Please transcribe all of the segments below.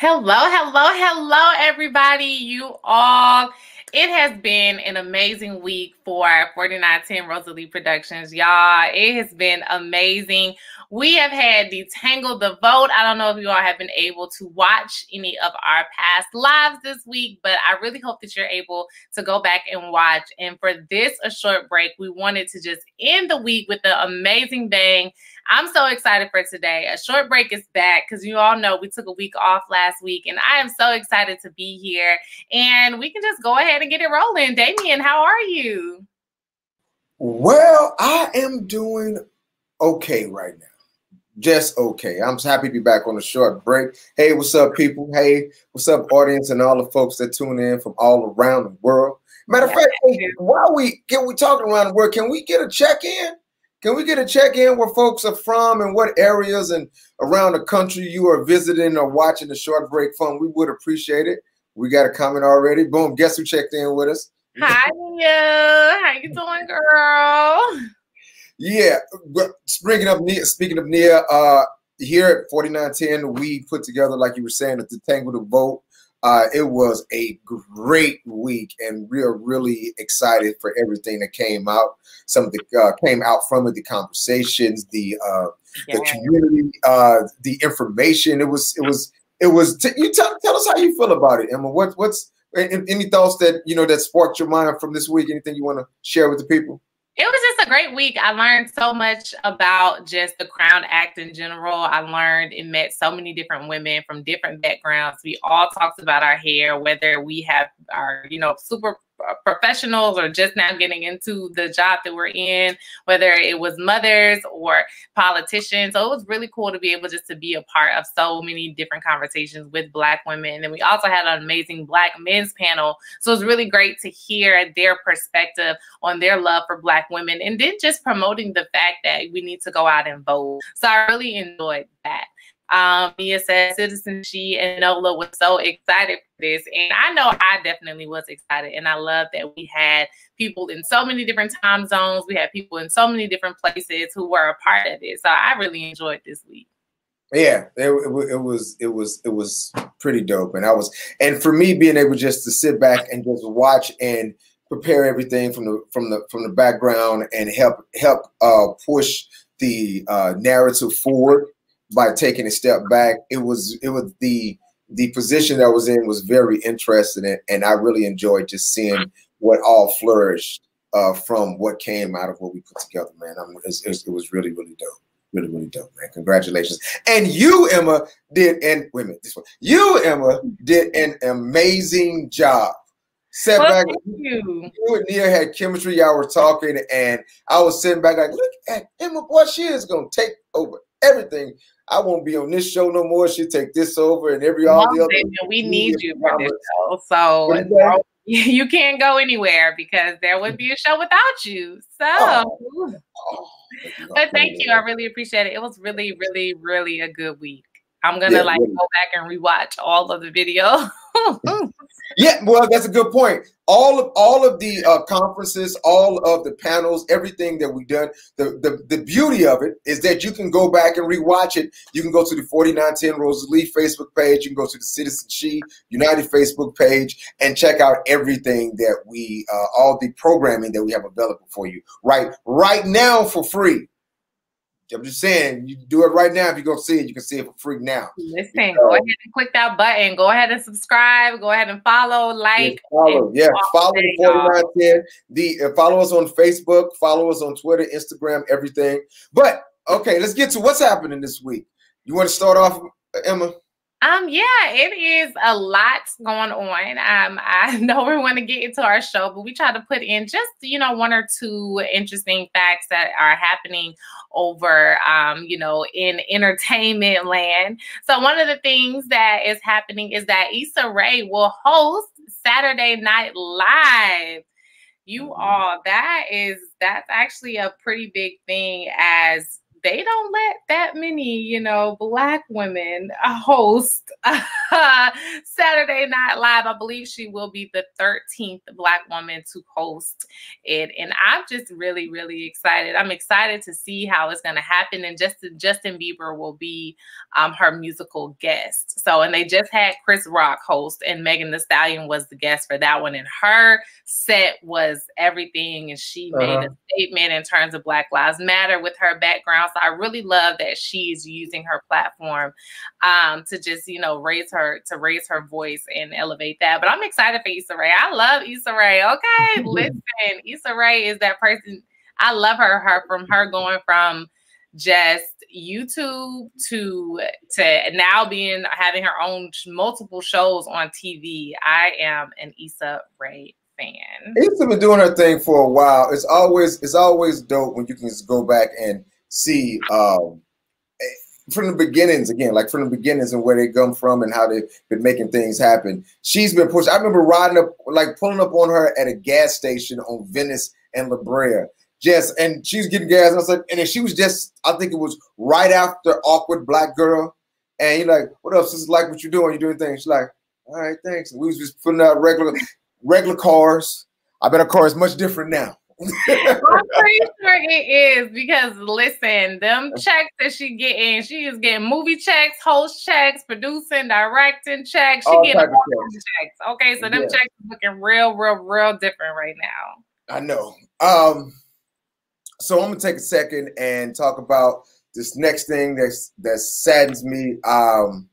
Hello, hello, hello, everybody. You all. It has been an amazing week for 4910 Rosalie Productions. Y'all, it has been amazing. We have had Detangle the Vote. I don't know if you all have been able to watch any of our past lives this week, but I really hope that you're able to go back and watch. And for this, a short break, we wanted to just end the week with an amazing bang. I'm so excited for today. A short break is back because you all know we took a week off last week, and I am so excited to be here. And we can just go ahead and get it rolling. Damien, how are you? Well, I am doing okay right now just okay. I'm happy to be back on a short break. Hey, what's up, people? Hey, what's up, audience, and all the folks that tune in from all around the world. Matter of fact, hey, while we can we talk around the world, can we get a check in? Can we get a check in where folks are from and what areas and around the country you are visiting or watching the short break from? We would appreciate it. We got a comment already. Boom. Guess who checked in with us? Hi, Nia. How you doing, girl? Yeah, speaking of Nia, speaking of Nia, uh, here at 4910, we put together, like you were saying, a Detangle the Vote. Uh, it was a great week, and we are really excited for everything that came out. Some of the uh, came out from it, the conversations, the uh, yeah. the community, uh, the information. It was it was it was. T- you tell tell us how you feel about it, Emma. What what's any thoughts that you know that sparked your mind from this week? Anything you want to share with the people? It was just a great week. I learned so much about just the Crown Act in general. I learned and met so many different women from different backgrounds. We all talked about our hair, whether we have our, you know, super Uh, professionals or just now getting into the job that we're in, whether it was mothers or politicians. So it was really cool to be able just to be a part of so many different conversations with Black women. And we also had an amazing Black men's panel. So it was really great to hear their perspective on their love for Black women and then just promoting the fact that we need to go out and vote. So I really enjoyed that. Um, Mia said Citizen She and Nola was so excited for this. And I know I definitely was excited. And I love that we had people in so many different time zones. We had people in so many different places who were a part of it. So I really enjoyed this week. Yeah, it, it, it was it was it was pretty dope, and I was and for me being able just to sit back and just watch and prepare everything from the from the from the background and help help uh, push the uh, narrative forward by taking a step back. It was it was the the position that I was in was very interesting, and, and I really enjoyed just seeing what all flourished uh, from what came out of what we put together. Man, I mean, it, it, it was really really dope. Really, really dope, man. Congratulations. And you, Emma, did and wait a minute, this one. You, Emma, did an amazing job. Set well, back, you. you and Nia had chemistry. Y'all were talking, and I was sitting back like, look at Emma, boy, she is gonna take over everything. I won't be on this show no more. She take this over and every all the other. we need you for this show. So you can't go anywhere because there would be a show without you. So, oh. Oh, but thank you. I really appreciate it. It was really, really, really a good week. I'm gonna yeah, like really. go back and rewatch all of the video. yeah, well, that's a good point. All of all of the uh, conferences, all of the panels, everything that we've done. The, the the beauty of it is that you can go back and rewatch it. You can go to the 4910 Rosalie Facebook page. You can go to the Citizen She United Facebook page and check out everything that we, uh, all the programming that we have available for you right right now for free. I'm just saying, you do it right now. If you're gonna see it, you can see it for free now. Listen, go ahead and click that button. Go ahead and subscribe. Go ahead and follow, like, follow. Yeah, follow the 4910. The uh, follow us on Facebook, follow us on Twitter, Instagram, everything. But okay, let's get to what's happening this week. You want to start off, Emma? Um, yeah, it is a lot going on. Um, I know we want to get into our show, but we try to put in just you know one or two interesting facts that are happening over um, you know, in entertainment land. So one of the things that is happening is that Issa Rae will host Saturday Night Live. You mm-hmm. all, that is that's actually a pretty big thing as they don't let that many, you know, black women host Saturday Night Live. I believe she will be the 13th black woman to host it. And I'm just really, really excited. I'm excited to see how it's going to happen. And Justin, Justin Bieber will be um, her musical guest. So, and they just had Chris Rock host, and Megan Thee Stallion was the guest for that one. And her set was everything. And she uh-huh. made a statement in terms of Black Lives Matter with her background. So I really love that she's using her platform um, to just, you know, raise her to raise her voice and elevate that. But I'm excited for Issa Rae. I love Issa Rae. Okay, listen, Issa Rae is that person. I love her. Her from her going from just YouTube to to now being having her own multiple shows on TV. I am an Issa Rae fan. Issa been doing her thing for a while. It's always it's always dope when you can just go back and see um, from the beginnings again, like from the beginnings and where they come from and how they've been making things happen. She's been pushed. I remember riding up, like pulling up on her at a gas station on Venice and La Brea. Just and she was getting gas. And I was like, and then she was just, I think it was right after awkward black girl. And you're like, what up? Sister, like what you doing? You doing things? She's like, all right, thanks. And we was just putting out regular, regular cars. I bet our car is much different now. I'm pretty sure it is because listen, them checks that she getting, she is getting movie checks, host checks, producing, directing checks. She all getting all checks. checks. Okay, so them yeah. checks looking real, real, real different right now. I know. Um, so I'm gonna take a second and talk about this next thing that's that saddens me. Um,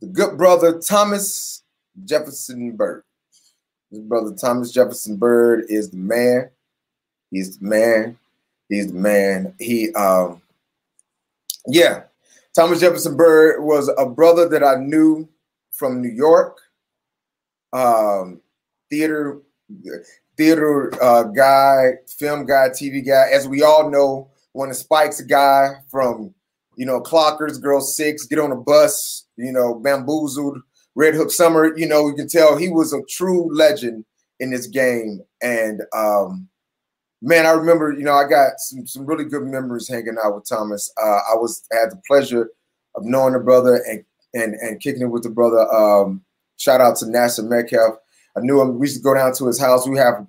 the good brother Thomas Jefferson Byrd. His brother Thomas Jefferson Byrd is the man. He's the man. He's the man. He um yeah. Thomas Jefferson Byrd was a brother that I knew from New York. Um theater theater uh, guy, film guy, TV guy. As we all know, one of Spike's guy from, you know, Clockers, Girl Six, Get on a Bus, you know, Bamboozled, Red Hook Summer. You know, you can tell he was a true legend in this game. And um, man, I remember, you know, I got some, some really good memories hanging out with Thomas. Uh, I was I had the pleasure of knowing the brother and and and kicking it with the brother. Um, shout out to Nasser Metcalf. I knew him. We used to go down to his house. We have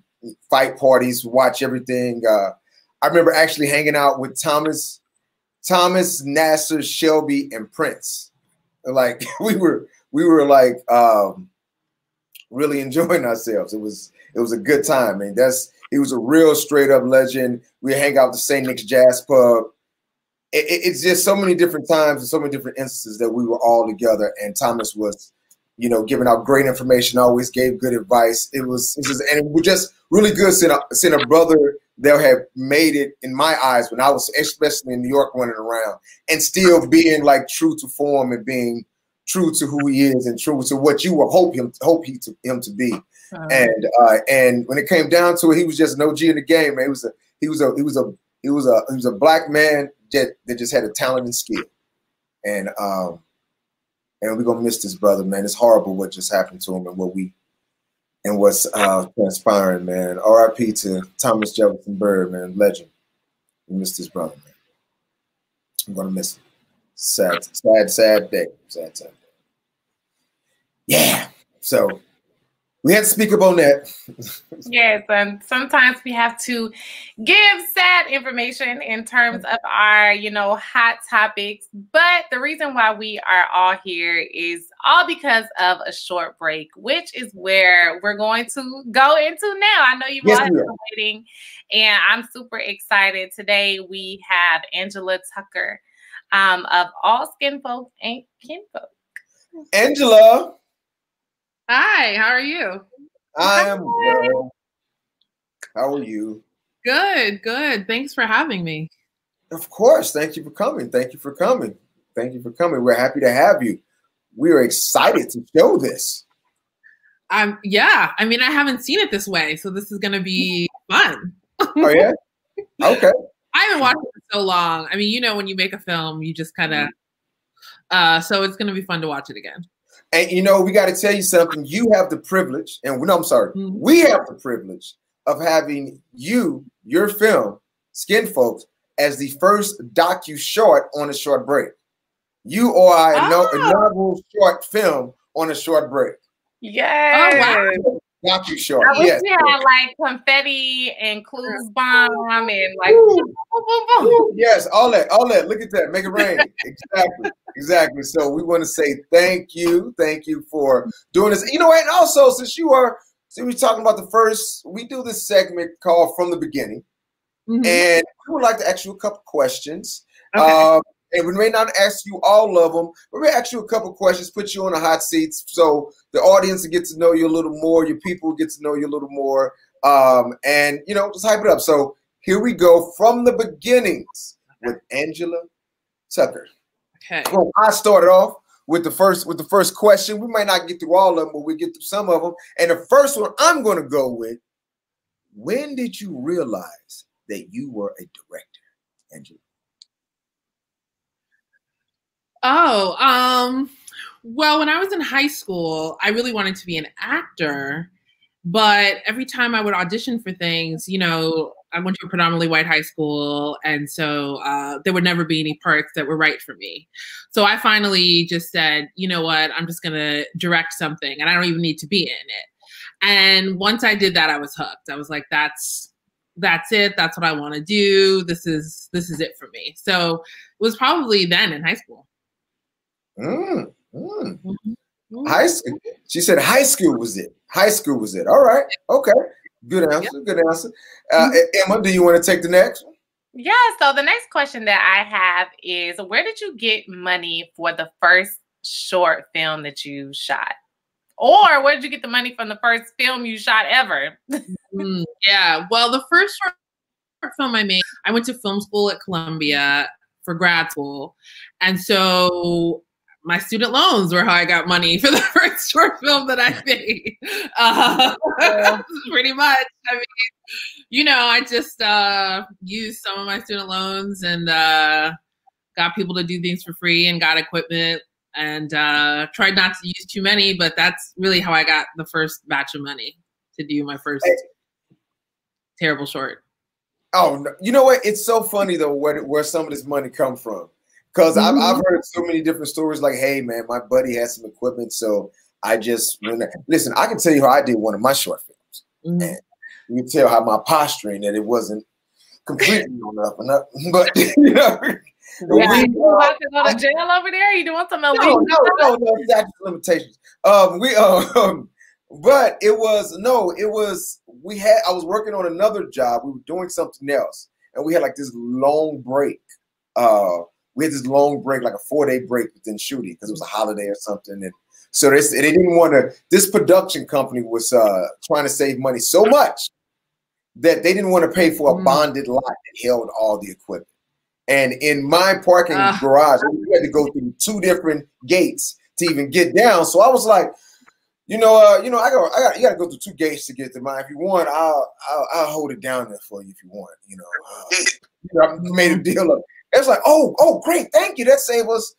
fight parties, watch everything. Uh, I remember actually hanging out with Thomas, Thomas, Nasser, Shelby, and Prince. Like we were, we were like um, really enjoying ourselves. It was, it was a good time. I mean, that's he was a real straight up legend. We hang out the St. Nick's Jazz Pub. It, it, it's just so many different times and so many different instances that we were all together. And Thomas was, you know, giving out great information. Always gave good advice. It was, it was and was just really good seeing a, seeing a brother that had made it in my eyes when I was, especially in New York, running around, and still being like true to form and being true to who he is and true to what you would hope him hope he to, him to be. Uh-huh. And uh, and when it came down to it, he was just an OG in the game. Man. He was a he was a he was a he was a he was a black man that, that just had a talent and skill. And um and we're gonna miss this brother, man. It's horrible what just happened to him and what we and what's uh transpiring, man. R.I.P. to Thomas Jefferson Byrd, man, legend. We miss this brother, man. I'm gonna miss him. Sad, sad, sad day. Sad, sad day. Yeah. So we had to speak on that. yes, and sometimes we have to give sad information in terms of our, you know, hot topics. But the reason why we are all here is all because of a short break, which is where we're going to go into now. I know you've yes, all been waiting, and I'm super excited. Today we have Angela Tucker um, of All Skinfolk Ain't Kinfolk. Angela. Hi, how are you? I am well. How are you? Good, good. Thanks for having me. Of course. Thank you for coming. Thank you for coming. Thank you for coming. We're happy to have you. We are excited to show this. Um, yeah. I mean, I haven't seen it this way, so this is gonna be fun. oh yeah. Okay. I haven't watched it so long. I mean, you know, when you make a film, you just kind of. Uh, so it's gonna be fun to watch it again. And you know, we got to tell you something. You have the privilege, and no, I'm sorry, mm -hmm. we have the privilege of having you, your film, Skin Folks, as the first docu short on a short break. You are oh. inaugural short film on a short break. Yes. Oh, wow. Docu short. I wish yes. we had like confetti and clues bomb and like boom, boom, boom, yes, all that, all that. Look at that, make it rain. exactly, exactly. So we want to say thank you, thank you for doing this. You know, and also since you are, see, we're talking about the first. We do this segment called "From the Beginning," mm-hmm. and we would like to ask you a couple questions. Okay. Um, and we may not ask you all of them, but we ask you a couple questions, put you on the hot seats, so the audience will get to know you a little more, your people get to know you a little more, um, and you know, just hype it up. So here we go from the beginnings with Angela Tucker. Okay. Well, I started off with the first with the first question. We might not get through all of them, but we get through some of them. And the first one I'm going to go with: When did you realize that you were a director, Angela? Oh, um, well, when I was in high school, I really wanted to be an actor, but every time I would audition for things, you know, I went to a predominantly white high school, and so uh, there would never be any parts that were right for me. So I finally just said, you know what, I'm just gonna direct something, and I don't even need to be in it. And once I did that, I was hooked. I was like, that's that's it. That's what I want to do. This is this is it for me. So it was probably then in high school. Mm, mm. Mm-hmm. High school. She said high school was it. High school was it. All right. Okay. Good answer. Yep. Good answer. Uh, mm-hmm. Emma, do you want to take the next one? Yeah. So the next question that I have is, where did you get money for the first short film that you shot? Or where did you get the money from the first film you shot ever? mm, yeah. Well, the first short film I made, I went to film school at Columbia for grad school. And so my student loans were how I got money for the first short film that I made. Uh, pretty much. I mean, you know, I just uh, used some of my student loans and uh, got people to do things for free and got equipment and uh, tried not to use too many, but that's really how I got the first batch of money to do my first hey. terrible short. Oh, no. you know what? It's so funny though where where some of this money come from. Because mm-hmm. I've, I've heard so many different stories like, hey, man, my buddy has some equipment. So I just, listen, I can tell you how I did one of my short films. Mm-hmm. And you can tell how my posturing that it wasn't completely on up and up. But, you know, yeah, we, you uh, about to go to jail over there? You doing some illegal? No, no, no, no, exactly limitations. Um, we, um, but it was no, it was we had. I was working on another job. We were doing something else, and we had like this long break. Uh, we had this long break, like a four day break within shooting because it was a holiday or something. And so they, they didn't want to, this production company was uh, trying to save money so much that they didn't want to pay for a mm. bonded lot that held all the equipment. And in my parking uh. garage, we had to go through two different gates to even get down. So I was like, you know, uh, you know, I got, I got, you got to go through two gates to get to mine. If you want, I'll, I'll, I'll hold it down there for you if you want. You know, uh, you know I made a deal of it's like, oh, oh, great, thank you. That saved us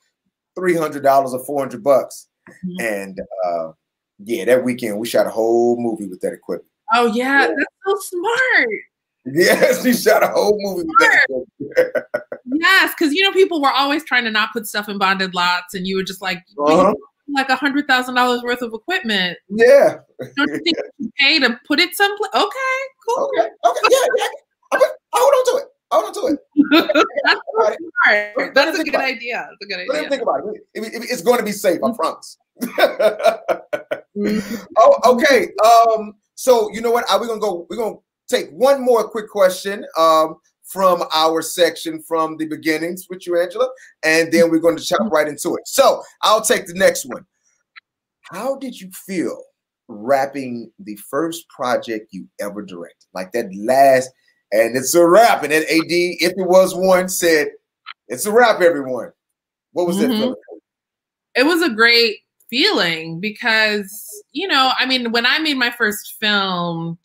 three hundred dollars or four hundred bucks. Mm-hmm. And uh, yeah, that weekend we shot a whole movie with that equipment. Oh yeah, yeah. that's so smart. Yes, we shot a whole movie yes, because you know people were always trying to not put stuff in bonded lots, and you were just like, uh-huh. like a hundred thousand dollars worth of equipment. Yeah. Don't you think you pay to put it someplace? Okay, cool. Okay, okay, yeah, yeah. I, I hold on to it. Hold on to it. That's, That's a good idea. That's a good idea. Think about it. it, it it's going to be safe. I promise. Mm-hmm. oh, okay. Um. So you know what? Are we gonna go? We're gonna take one more quick question. Um. From our section from the beginnings with you, Angela, and then we're going to jump right into it. So I'll take the next one. How did you feel wrapping the first project you ever directed? Like that last and it's a wrap. And then AD, if it was one, said, It's a wrap, everyone. What was mm-hmm. it? It was a great feeling because, you know, I mean, when I made my first film,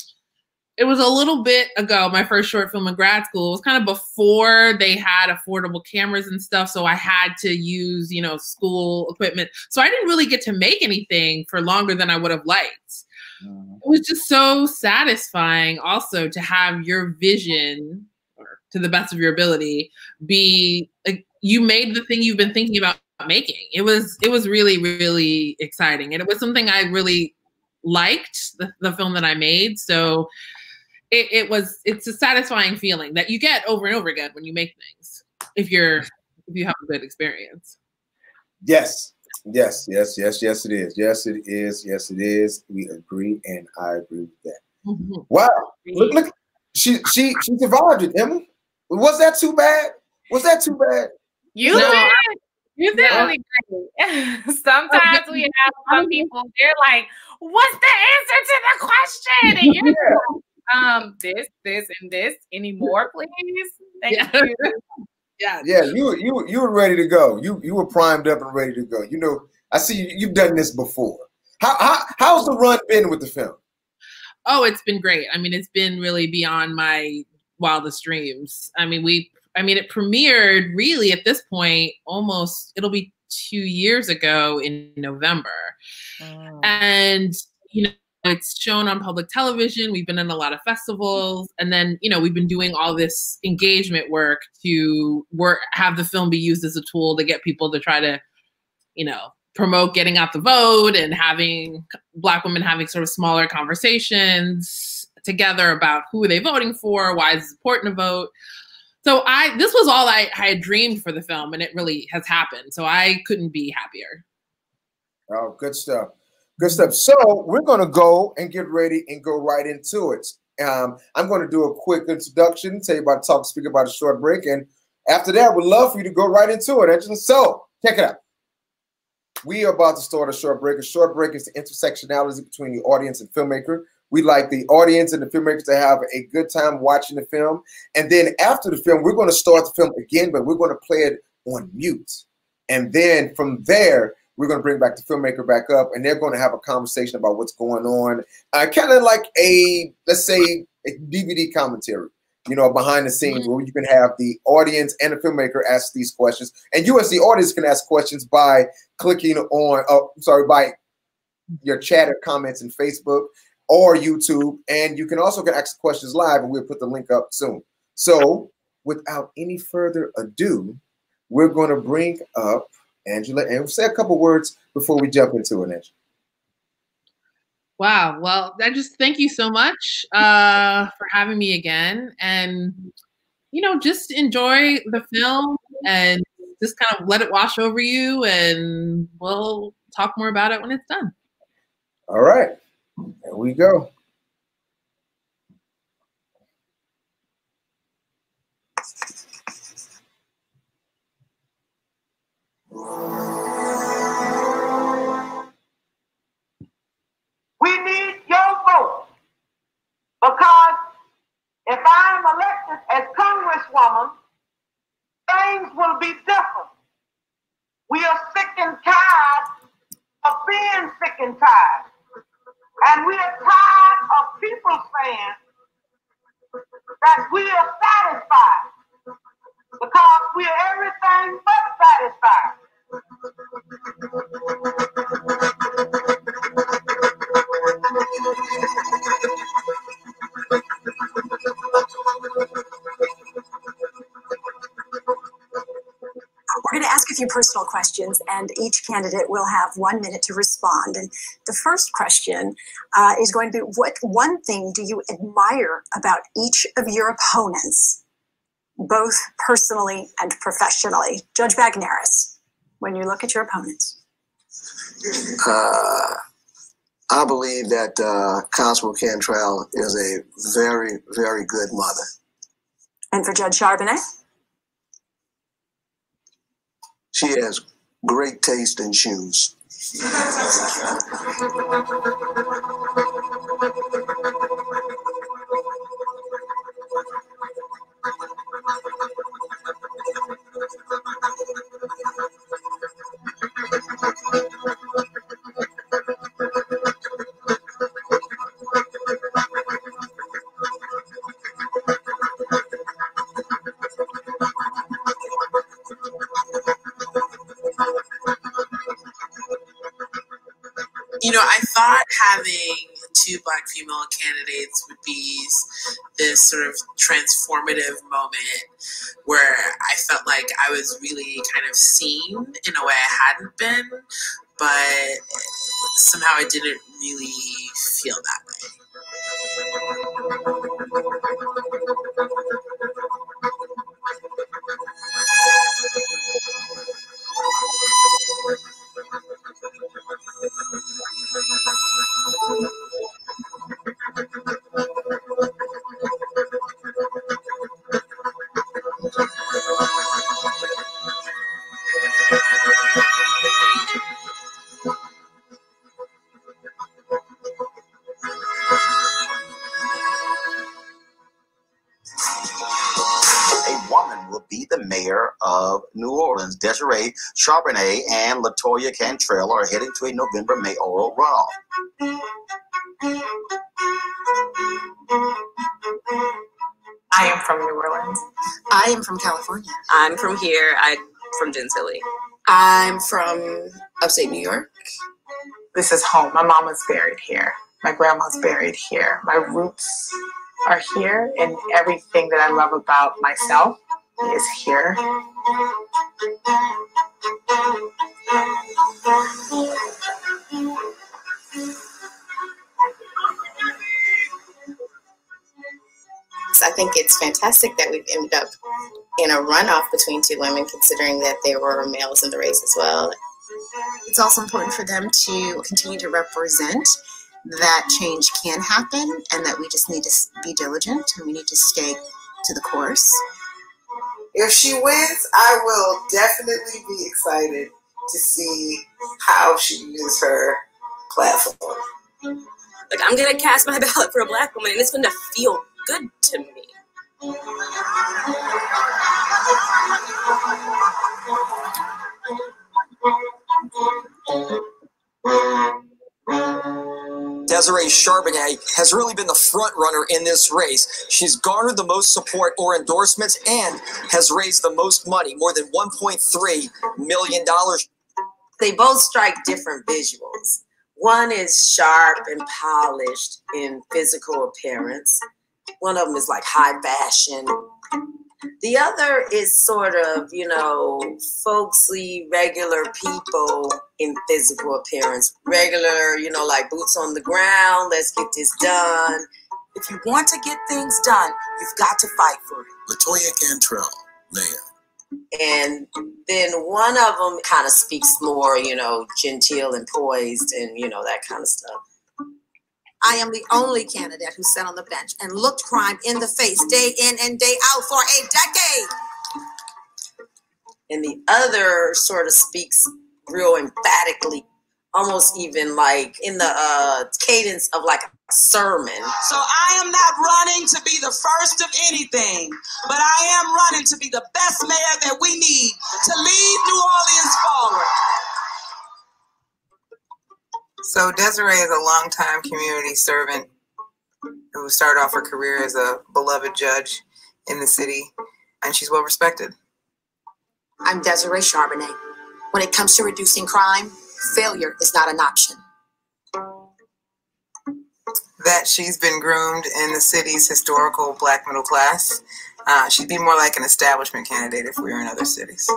it was a little bit ago, my first short film in grad school. It was kind of before they had affordable cameras and stuff. So I had to use, you know, school equipment. So I didn't really get to make anything for longer than I would have liked. It was just so satisfying also to have your vision or to the best of your ability. Be like you made the thing you've been thinking about making. It was it was really really exciting, and it was something I really liked the, the film that I made. So it, it was it's a satisfying feeling that you get over and over again when you make things. If you're if you have a good experience. Yes, yes, yes, yes, yes. It is. Yes, it is. Yes, it is. We agree, and I agree with that. Mm-hmm. Wow! Look, look. She she she survived it, Emma. Was that too bad? Was that too bad? You no, did. You did really great. Sometimes we have some people, they're like, what's the answer to the question? And you're yeah. like, um, this, this, and this. Any more, please? Thank yeah. you. Yeah. Yeah, you you you were ready to go. You you were primed up and ready to go. You know, I see you, you've done this before. How, how how's the run been with the film? Oh, it's been great. I mean, it's been really beyond my wildest dreams. I mean, we I mean, it premiered really at this point almost, it'll be two years ago in November. Oh. And, you know, it's shown on public television. We've been in a lot of festivals. And then, you know, we've been doing all this engagement work to work, have the film be used as a tool to get people to try to, you know, promote getting out the vote and having black women having sort of smaller conversations together about who are they voting for, why is it important to vote so I this was all I, I had dreamed for the film, and it really has happened. So I couldn't be happier. Oh, good stuff. Good stuff. So we're gonna go and get ready and go right into it. Um, I'm going to do a quick introduction, tell you about talk, speak about a short break, and after that, we'd love for you to go right into it. So check it out. We are about to start a short break. A short break is the intersectionality between the audience and filmmaker. We like the audience and the filmmakers to have a good time watching the film. And then after the film, we're going to start the film again, but we're going to play it on mute. And then from there, we're going to bring back the filmmaker back up and they're going to have a conversation about what's going on. Uh, kind of like a, let's say, a DVD commentary, you know, behind the scenes mm-hmm. where you can have the audience and the filmmaker ask these questions. And you as the audience can ask questions by clicking on, oh, sorry, by your chat or comments in Facebook or YouTube. And you can also get ask questions live, and we'll put the link up soon. So, without any further ado, we're going to bring up Angela and say a couple words before we jump into it, Angela. Wow. Well, I just thank you so much uh, for having me again. And, you know, just enjoy the film and just kind of let it wash over you. And we'll talk more about it when it's done. All right. There we go. We need your vote because if I'm elected as Congresswoman, things will be different. We are sick and tired of being sick and tired. And we are tired of people saying that we are satisfied because we are everything but satisfied. We're going to ask a few personal questions, and each candidate will have one minute to respond. And the first question uh, is going to be What one thing do you admire about each of your opponents, both personally and professionally? Judge Bagneris, when you look at your opponents. Uh, I believe that uh, Constable Cantrell is a very, very good mother. And for Judge Charbonnet? She has great taste in shoes. you know, I thought having two black female candidates would be this sort of transformative moment where I felt like I was really kind of seen in a way I hadn't been, but somehow I didn't Charbonnet and Latoya Cantrell are heading to a November mayoral runoff. I am from New Orleans. I am from California. I'm from here. I'm from Gentilly. I'm from upstate New York. This is home. My mom mama's buried here. My grandma's buried here. My roots are here, and everything that I love about myself is here. I think it's fantastic that we've ended up in a runoff between two women, considering that there were males in the race as well. It's also important for them to continue to represent that change can happen and that we just need to be diligent and we need to stay to the course. If she wins, I will definitely be excited to see how she uses her platform. Like I'm gonna cast my ballot for a black woman, and it's gonna feel good to me. Desiree Charbonnet has really been the front runner in this race. She's garnered the most support or endorsements and has raised the most money, more than $1.3 million. They both strike different visuals. One is sharp and polished in physical appearance. One of them is like high fashion, the other is sort of, you know, folksy, regular people in physical appearance. Regular, you know, like boots on the ground, let's get this done. If you want to get things done, you've got to fight for it. Latoya Cantrell, mayor. And then one of them kind of speaks more, you know, genteel and poised and, you know, that kind of stuff. I am the only candidate who sat on the bench and looked crime in the face day in and day out for a decade. And the other sort of speaks real emphatically, almost even like in the uh, cadence of like a sermon. So I am not running to be the first of anything, but I am running to be the best mayor that we need to lead New Orleans forward. So Desiree is a longtime community servant who started off her career as a beloved judge in the city, and she's well respected. I'm Desiree Charbonnet. When it comes to reducing crime, failure is not an option. That she's been groomed in the city's historical black middle class. Uh, she'd be more like an establishment candidate if we were in other cities.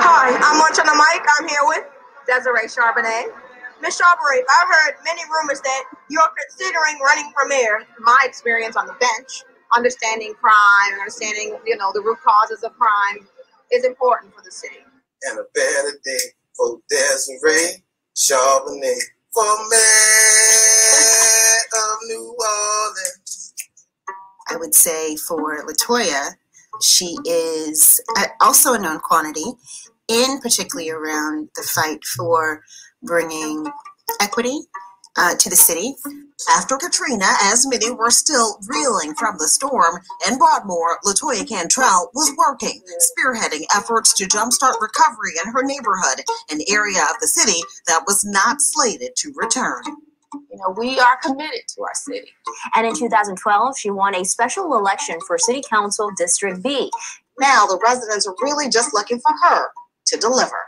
Hi, I'm Munch on the mic. I'm here with Desiree Charbonnet. Ms. Charbonnet, I've heard many rumors that you're considering running for mayor. My experience on the bench, understanding crime, understanding, you know, the root causes of crime is important for the city. And a better day for Desiree Charbonnet for mayor of New Orleans. I would say for Latoya, she is uh, also a known quantity, in particularly around the fight for bringing equity uh, to the city. After Katrina, as many were still reeling from the storm in Broadmoor, Latoya Cantrell was working, spearheading efforts to jumpstart recovery in her neighborhood, an area of the city that was not slated to return. You know, we are committed to our city. And in 2012, she won a special election for City Council District B. Now the residents are really just looking for her to deliver.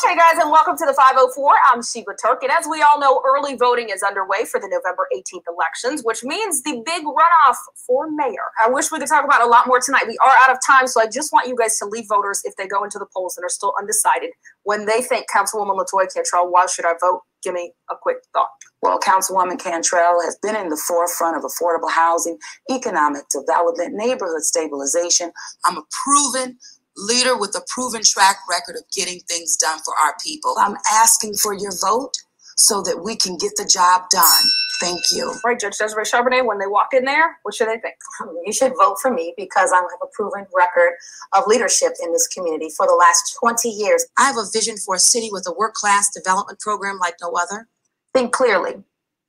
Hey guys, and welcome to the 504. I'm Sheba Turk, and as we all know, early voting is underway for the November 18th elections, which means the big runoff for mayor. I wish we could talk about a lot more tonight. We are out of time, so I just want you guys to leave voters if they go into the polls and are still undecided when they think Councilwoman Latoya Cantrell, why should I vote? Give me a quick thought. Well, Councilwoman Cantrell has been in the forefront of affordable housing, economic development, neighborhood stabilization. I'm a proven leader with a proven track record of getting things done for our people. I'm asking for your vote so that we can get the job done. Thank you. All right, Judge Desiree Charbonnet, when they walk in there, what should they think? You should vote for me because I have a proven record of leadership in this community for the last 20 years. I have a vision for a city with a work class development program like no other. Think clearly.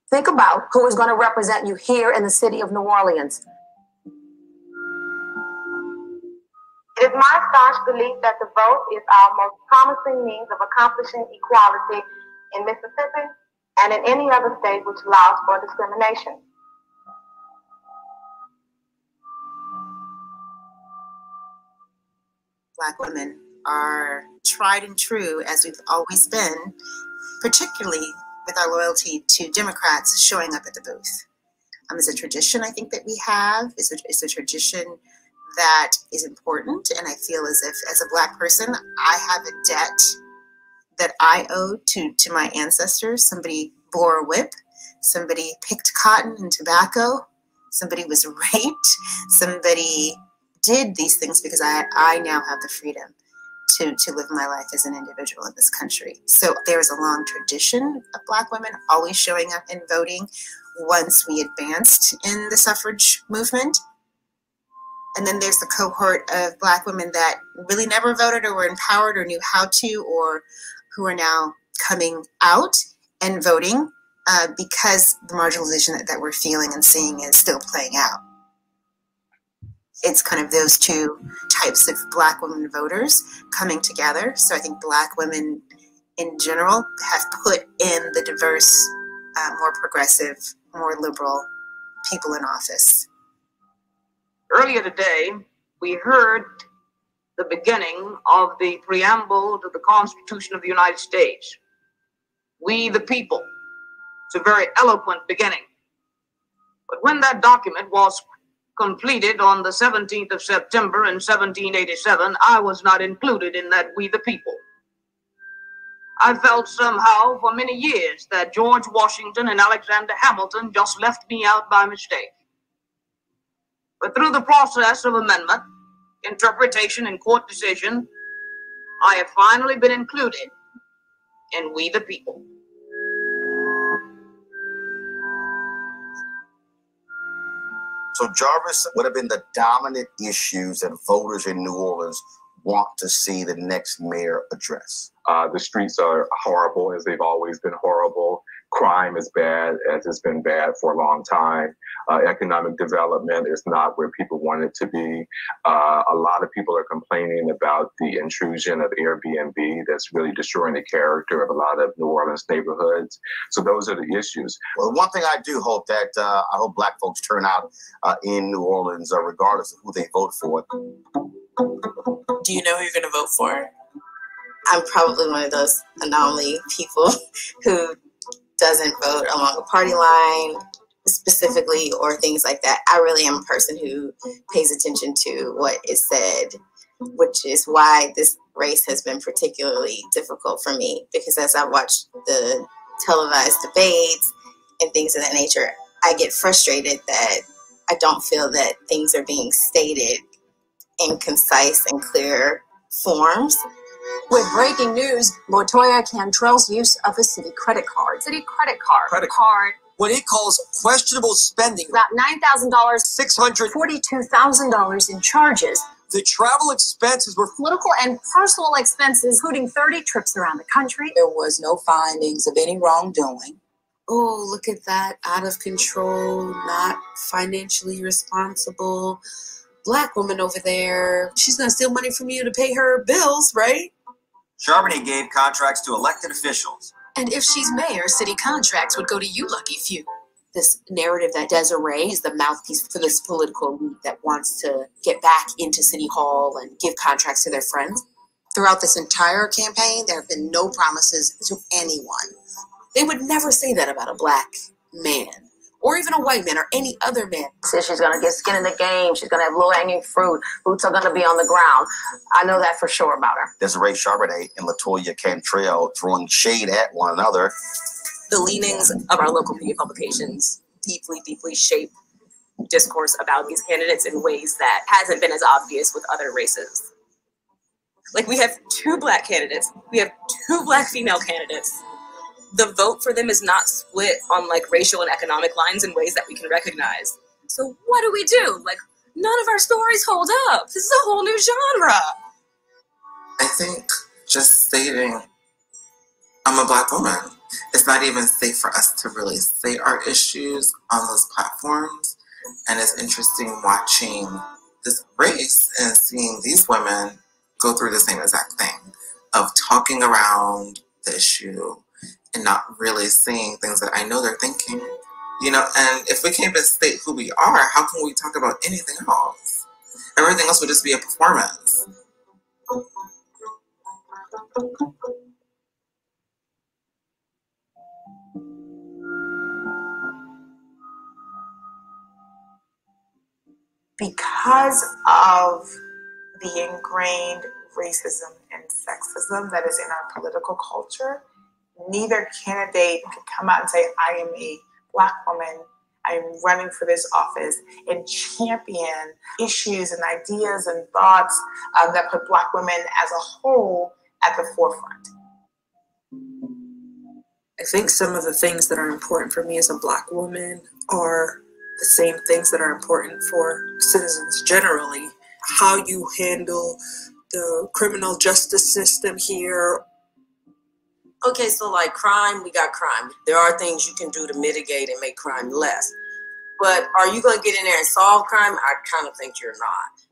Think about who is going to represent you here in the city of New Orleans. It is my staunch belief that the vote is our most promising means of accomplishing equality in Mississippi and in any other state which allows for discrimination. Black women are tried and true, as we've always been, particularly with our loyalty to Democrats showing up at the booth. Um, it's a tradition I think that we have. It's a, it's a tradition that is important. And I feel as if, as a Black person, I have a debt that I owe to, to my ancestors. Somebody bore a whip, somebody picked cotton and tobacco, somebody was raped, somebody did these things because I, I now have the freedom to, to live my life as an individual in this country. So there's a long tradition of Black women always showing up and voting once we advanced in the suffrage movement. And then there's the cohort of Black women that really never voted or were empowered or knew how to, or who are now coming out and voting uh, because the marginalization that, that we're feeling and seeing is still playing out. It's kind of those two types of Black women voters coming together. So I think Black women in general have put in the diverse, uh, more progressive, more liberal people in office. Earlier today, we heard the beginning of the preamble to the Constitution of the United States. We the people. It's a very eloquent beginning. But when that document was completed on the 17th of September in 1787, I was not included in that we the people. I felt somehow for many years that George Washington and Alexander Hamilton just left me out by mistake. But through the process of amendment, interpretation, and court decision, I have finally been included in We the People. So, Jarvis, what have been the dominant issues that voters in New Orleans want to see the next mayor address? Uh, the streets are horrible, as they've always been horrible. Crime is bad, as it's been bad for a long time. Uh, economic development is not where people want it to be. Uh, a lot of people are complaining about the intrusion of Airbnb that's really destroying the character of a lot of New Orleans neighborhoods. So those are the issues. Well, one thing I do hope that uh, I hope Black folks turn out uh, in New Orleans, uh, regardless of who they vote for. Do you know who you're going to vote for? I'm probably one of those anomaly people who doesn't vote along a party line specifically or things like that. I really am a person who pays attention to what is said, which is why this race has been particularly difficult for me because as I watch the televised debates and things of that nature, I get frustrated that I don't feel that things are being stated in concise and clear forms. With breaking news, Latoya Cantrell's use of a city credit card. City credit card. Credit card. What it calls questionable spending. About $9,000. 600 $42,000 in charges. The travel expenses were Political and personal expenses, including 30 trips around the country. There was no findings of any wrongdoing. Oh, look at that. Out of control, not financially responsible. Black woman over there. She's going to steal money from you to pay her bills, right? Charbonnet gave contracts to elected officials. And if she's mayor, city contracts would go to you, lucky few. This narrative that Desiree is the mouthpiece for this political elite that wants to get back into City Hall and give contracts to their friends. throughout this entire campaign, there have been no promises to anyone. They would never say that about a black man or even a white man or any other man. Says she's gonna get skin in the game. She's gonna have low hanging fruit. Boots are gonna be on the ground. I know that for sure about her. Desiree Charbonnet and Latoya Cantrell throwing shade at one another. The leanings of our local media publications deeply, deeply shape discourse about these candidates in ways that hasn't been as obvious with other races. Like we have two black candidates, we have two black female candidates. The vote for them is not split on like racial and economic lines in ways that we can recognize. So what do we do? Like none of our stories hold up. This is a whole new genre. I think just stating I'm a black woman. It's not even safe for us to really say our issues on those platforms. And it's interesting watching this race and seeing these women go through the same exact thing of talking around the issue and not really seeing things that I know they're thinking. You know, and if we can't even state who we are, how can we talk about anything else? Everything else would just be a performance. because of the ingrained racism and sexism that is in our political culture, neither candidate can come out and say, I am a black woman, I'm running for this office, and champion issues and ideas and thoughts um, that put black women as a whole at the forefront. I think some of the things that are important for me as a black woman are the same things that are important for citizens generally. How you handle the criminal justice system here. Okay, so like crime, we got crime. There are things you can do to mitigate and make crime less. But are you going to get in there and solve crime? I kind of think you're not.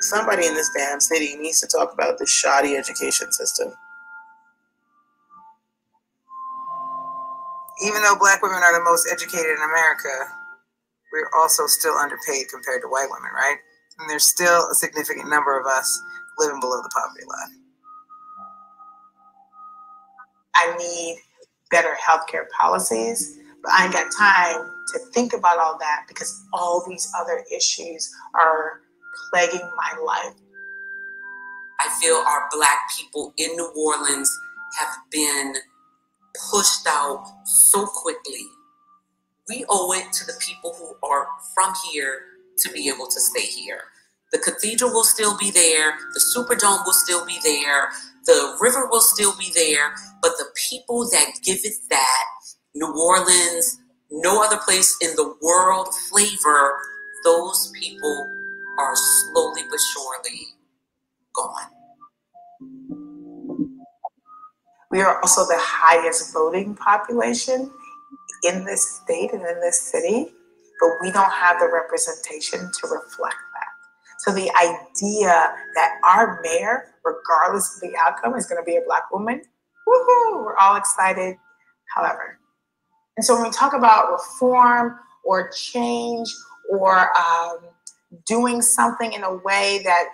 Somebody in this damn city needs to talk about the shoddy education system. even though black women are the most educated in America, we're also still underpaid compared to white women, right? And there's still a significant number of us living below the poverty line. I need better healthcare policies, but I ain't got time to think about all that because all these other issues are plaguing my life. I feel our black people in New Orleans have been pushed out so quickly. We owe it to the people who are from here to be able to stay here. The cathedral will still be there, the Superdome will still be there, the river will still be there, but the people that give it that, New Orleans, no other place in the world flavor, those people are slowly but surely gone. We are also the highest voting population in this state and in this city, but we don't have the representation to reflect that. So the idea that our mayor, regardless of the outcome, is going to be a black woman, woohoo, we're all excited. However, and so when we talk about reform or change or um, doing something in a way that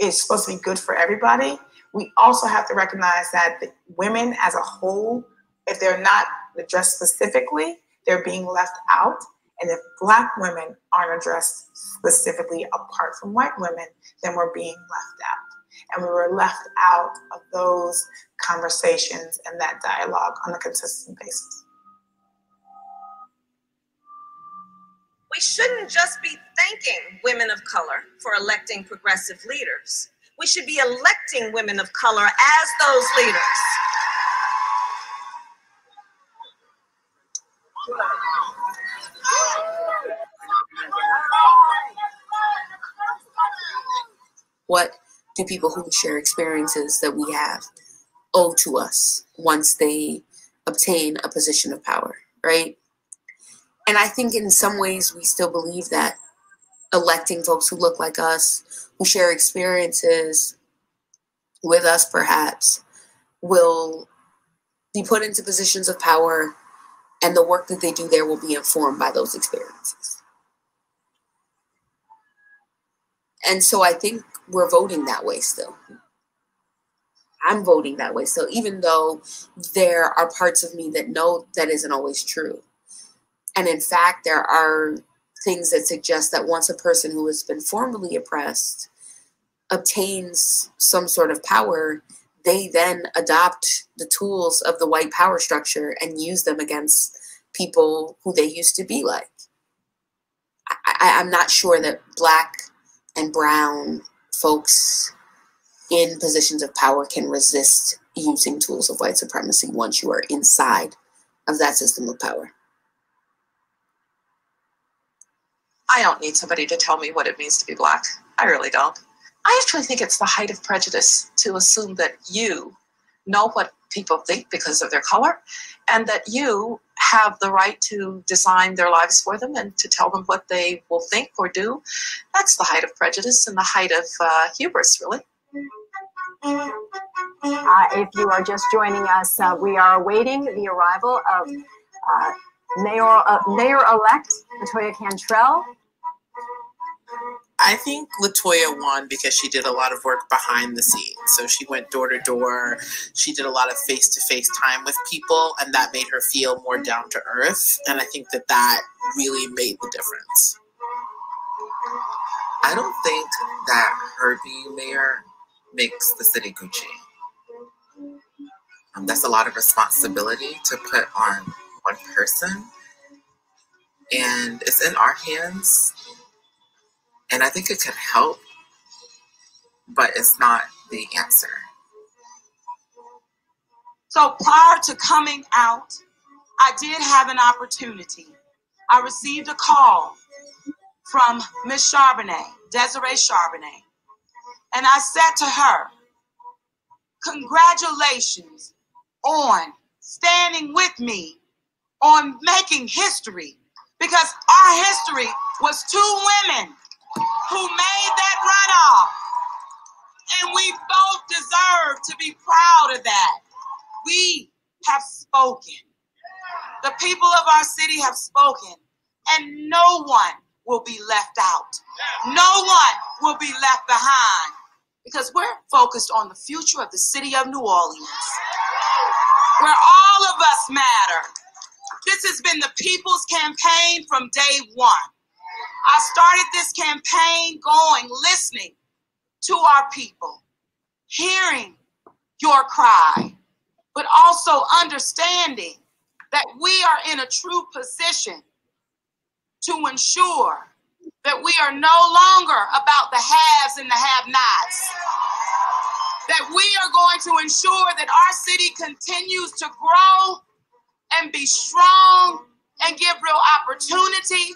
is supposed to be good for everybody, we also have to recognize that women as a whole, if they're not addressed specifically, they're being left out. And if Black women aren't addressed specifically apart from white women, then we're being left out. And we were left out of those conversations and that dialogue on a consistent basis. We shouldn't just be thanking women of color for electing progressive leaders we should be electing women of color as those leaders. What do people who share experiences that we have owe to us once they obtain a position of power, right? And I think in some ways we still believe that electing folks who look like us, who share experiences with us, perhaps, will be put into positions of power, and the work that they do there will be informed by those experiences. And so I think we're voting that way still. I'm voting that way. So even though there are parts of me that know that isn't always true. And in fact, there are things that suggest that once a person who has been formerly oppressed obtains some sort of power, they then adopt the tools of the white power structure and use them against people who they used to be like. I, am not sure that black and brown folks in positions of power can resist using tools of white supremacy once you are inside of that system of power. I don't need somebody to tell me what it means to be black. I really don't. I actually think it's the height of prejudice to assume that you know what people think because of their color and that you have the right to design their lives for them and to tell them what they will think or do. That's the height of prejudice and the height of uh, hubris, really. Uh, if you are just joining us, uh, we are awaiting the arrival of uh, Mayor uh, Mayor-elect Latoya Cantrell. I think Latoya won because she did a lot of work behind the scenes. So she went door to door. She did a lot of face to face time with people, and that made her feel more down to earth. And I think that that really made the difference. I don't think that her being mayor makes the city Gucci. Um, that's a lot of responsibility to put on one person. And it's in our hands. And I think it can help, but it's not the answer. So prior to coming out, I did have an opportunity. I received a call from Miss Charbonnet, Desiree Charbonnet. And I said to her, Congratulations on standing with me on making history because our history was two women who made that runoff. And we both deserve to be proud of that. We have spoken. The people of our city have spoken, and no one will be left out. No one will be left behind because we're focused on the future of the city of New Orleans, where all of us matter. This has been the people's campaign from day one. I started this campaign going, listening to our people, hearing your cry, but also understanding that we are in a true position to ensure that we are no longer about the haves and the have nots. That we are going to ensure that our city continues to grow and be strong and give real opportunity.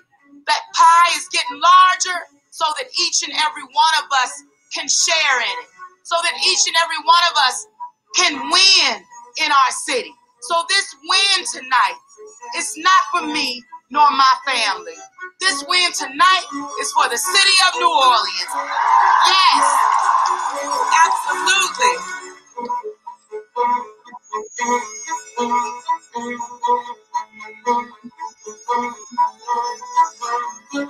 That pie is getting larger so that each and every one of us can share in it. So that each and every one of us can win in our city. So this win tonight is not for me nor my family. This win tonight is for the city of New Orleans. Yes, absolutely. What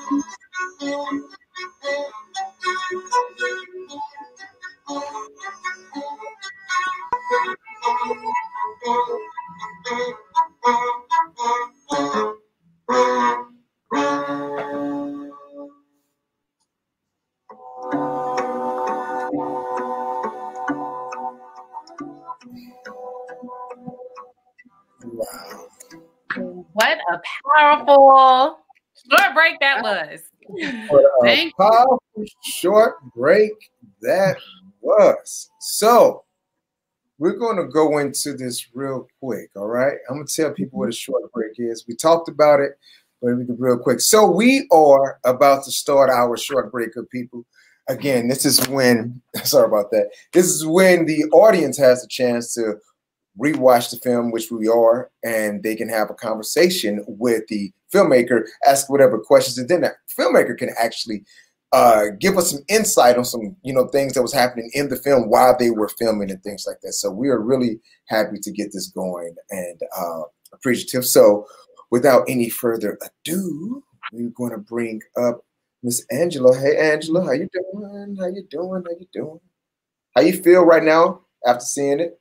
a powerful short break that was. What uh, a powerful short break that was. So we're going to go into this real quick. All right. I'm going to tell people what a short break is. We talked about it, but we can real quick. So we are about to start our short break of people. Again, this is when, sorry about that. This is when the audience has a chance to rewatch the film, which we are, and they can have a conversation with the filmmaker, ask whatever questions, and then the filmmaker can actually uh, give us some insight on some, you know, things that was happening in the film while they were filming and things like that. So we are really happy to get this going and uh, appreciative. So without any further ado, we're going to bring up Miss Angela. Hey, Angela, how you doing? How you doing? How you doing? How you feel right now after seeing it?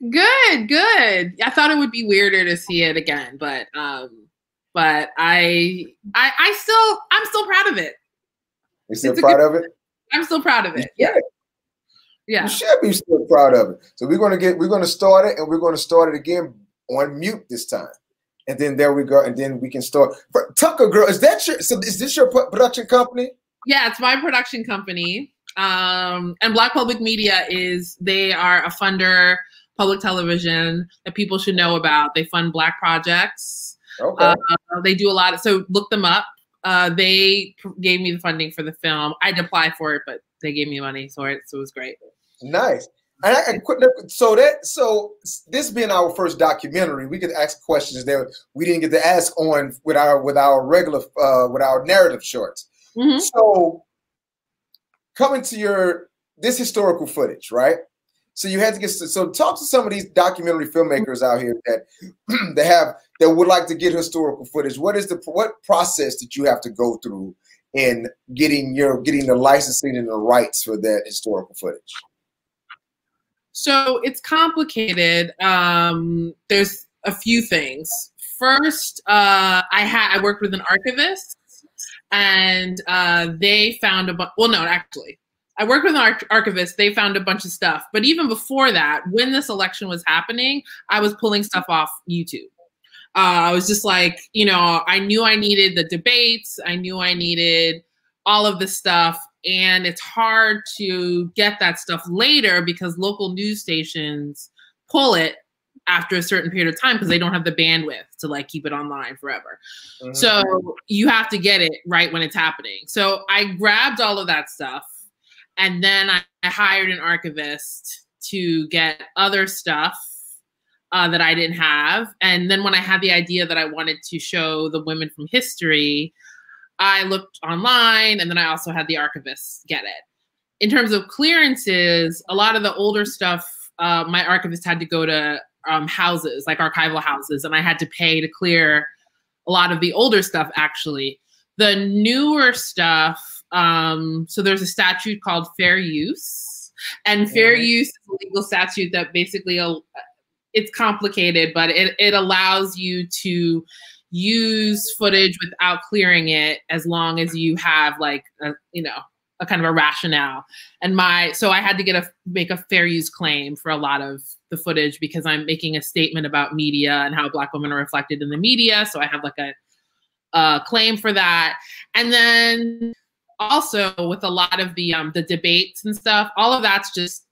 Good, good. I thought it would be weirder to see it again, but um, but I, I, I still, I'm still proud of it. You still proud good, of it? I'm still proud of it. Yeah. Yeah. You should be still proud of it. So we're gonna get, we're gonna start it, and we're gonna start it again on mute this time, and then there we go, and then we can start. Tucker Girl, is that your? So is this your production company? Yeah, it's my production company. Um, and Black Public Media is they are a funder public television that people should know about. They fund Black projects. Okay. Uh, they do a lot. Of, so look them up. Uh, they gave me the funding for the film. I'd apply for it, but they gave me money for it, so it was great. Nice. And I, I so that so this being our first documentary, we could ask questions that we didn't get to ask on with our with our regular uh, with our narrative shorts. Mm-hmm. So coming to your this historical footage, right? So you had to get so talk to some of these documentary filmmakers out here that that have that would like to get historical footage. What is the what process that you have to go through in getting your getting the licensing and the rights for that historical footage? So it's complicated. Um, there's a few things. First, uh, I had I worked with an archivist, and uh, they found a. Well, no, actually, I worked with an arch- archivist. They found a bunch of stuff. But even before that, when this election was happening, I was pulling stuff off YouTube. Uh, I was just like, you know, I knew I needed the debates. I knew I needed all of this stuff. And it's hard to get that stuff later because local news stations pull it after a certain period of time because they don't have the bandwidth to like keep it online forever. Mm-hmm. So you have to get it right when it's happening. So I grabbed all of that stuff and then I, I hired an archivist to get other stuff uh, that I didn't have. And then when I had the idea that I wanted to show the women from history, I looked online and then I also had the archivist get it. In terms of clearances, a lot of the older stuff, uh, my archivist had to go to um, houses, like archival houses, and I had to pay to clear a lot of the older stuff actually. The newer stuff, um, so there's a statute called fair use, and fair use is a legal statute that basically uh, it's complicated, but it, it allows you to use footage without clearing it as long as you have like a, you know a kind of a rationale. And my so i had to get a make a fair use claim for a lot of the footage because i'm making a statement about media and how black women are reflected in the media. So i have like a, a claim for that. And then also with a lot of the um, the debates and stuff, all of that's just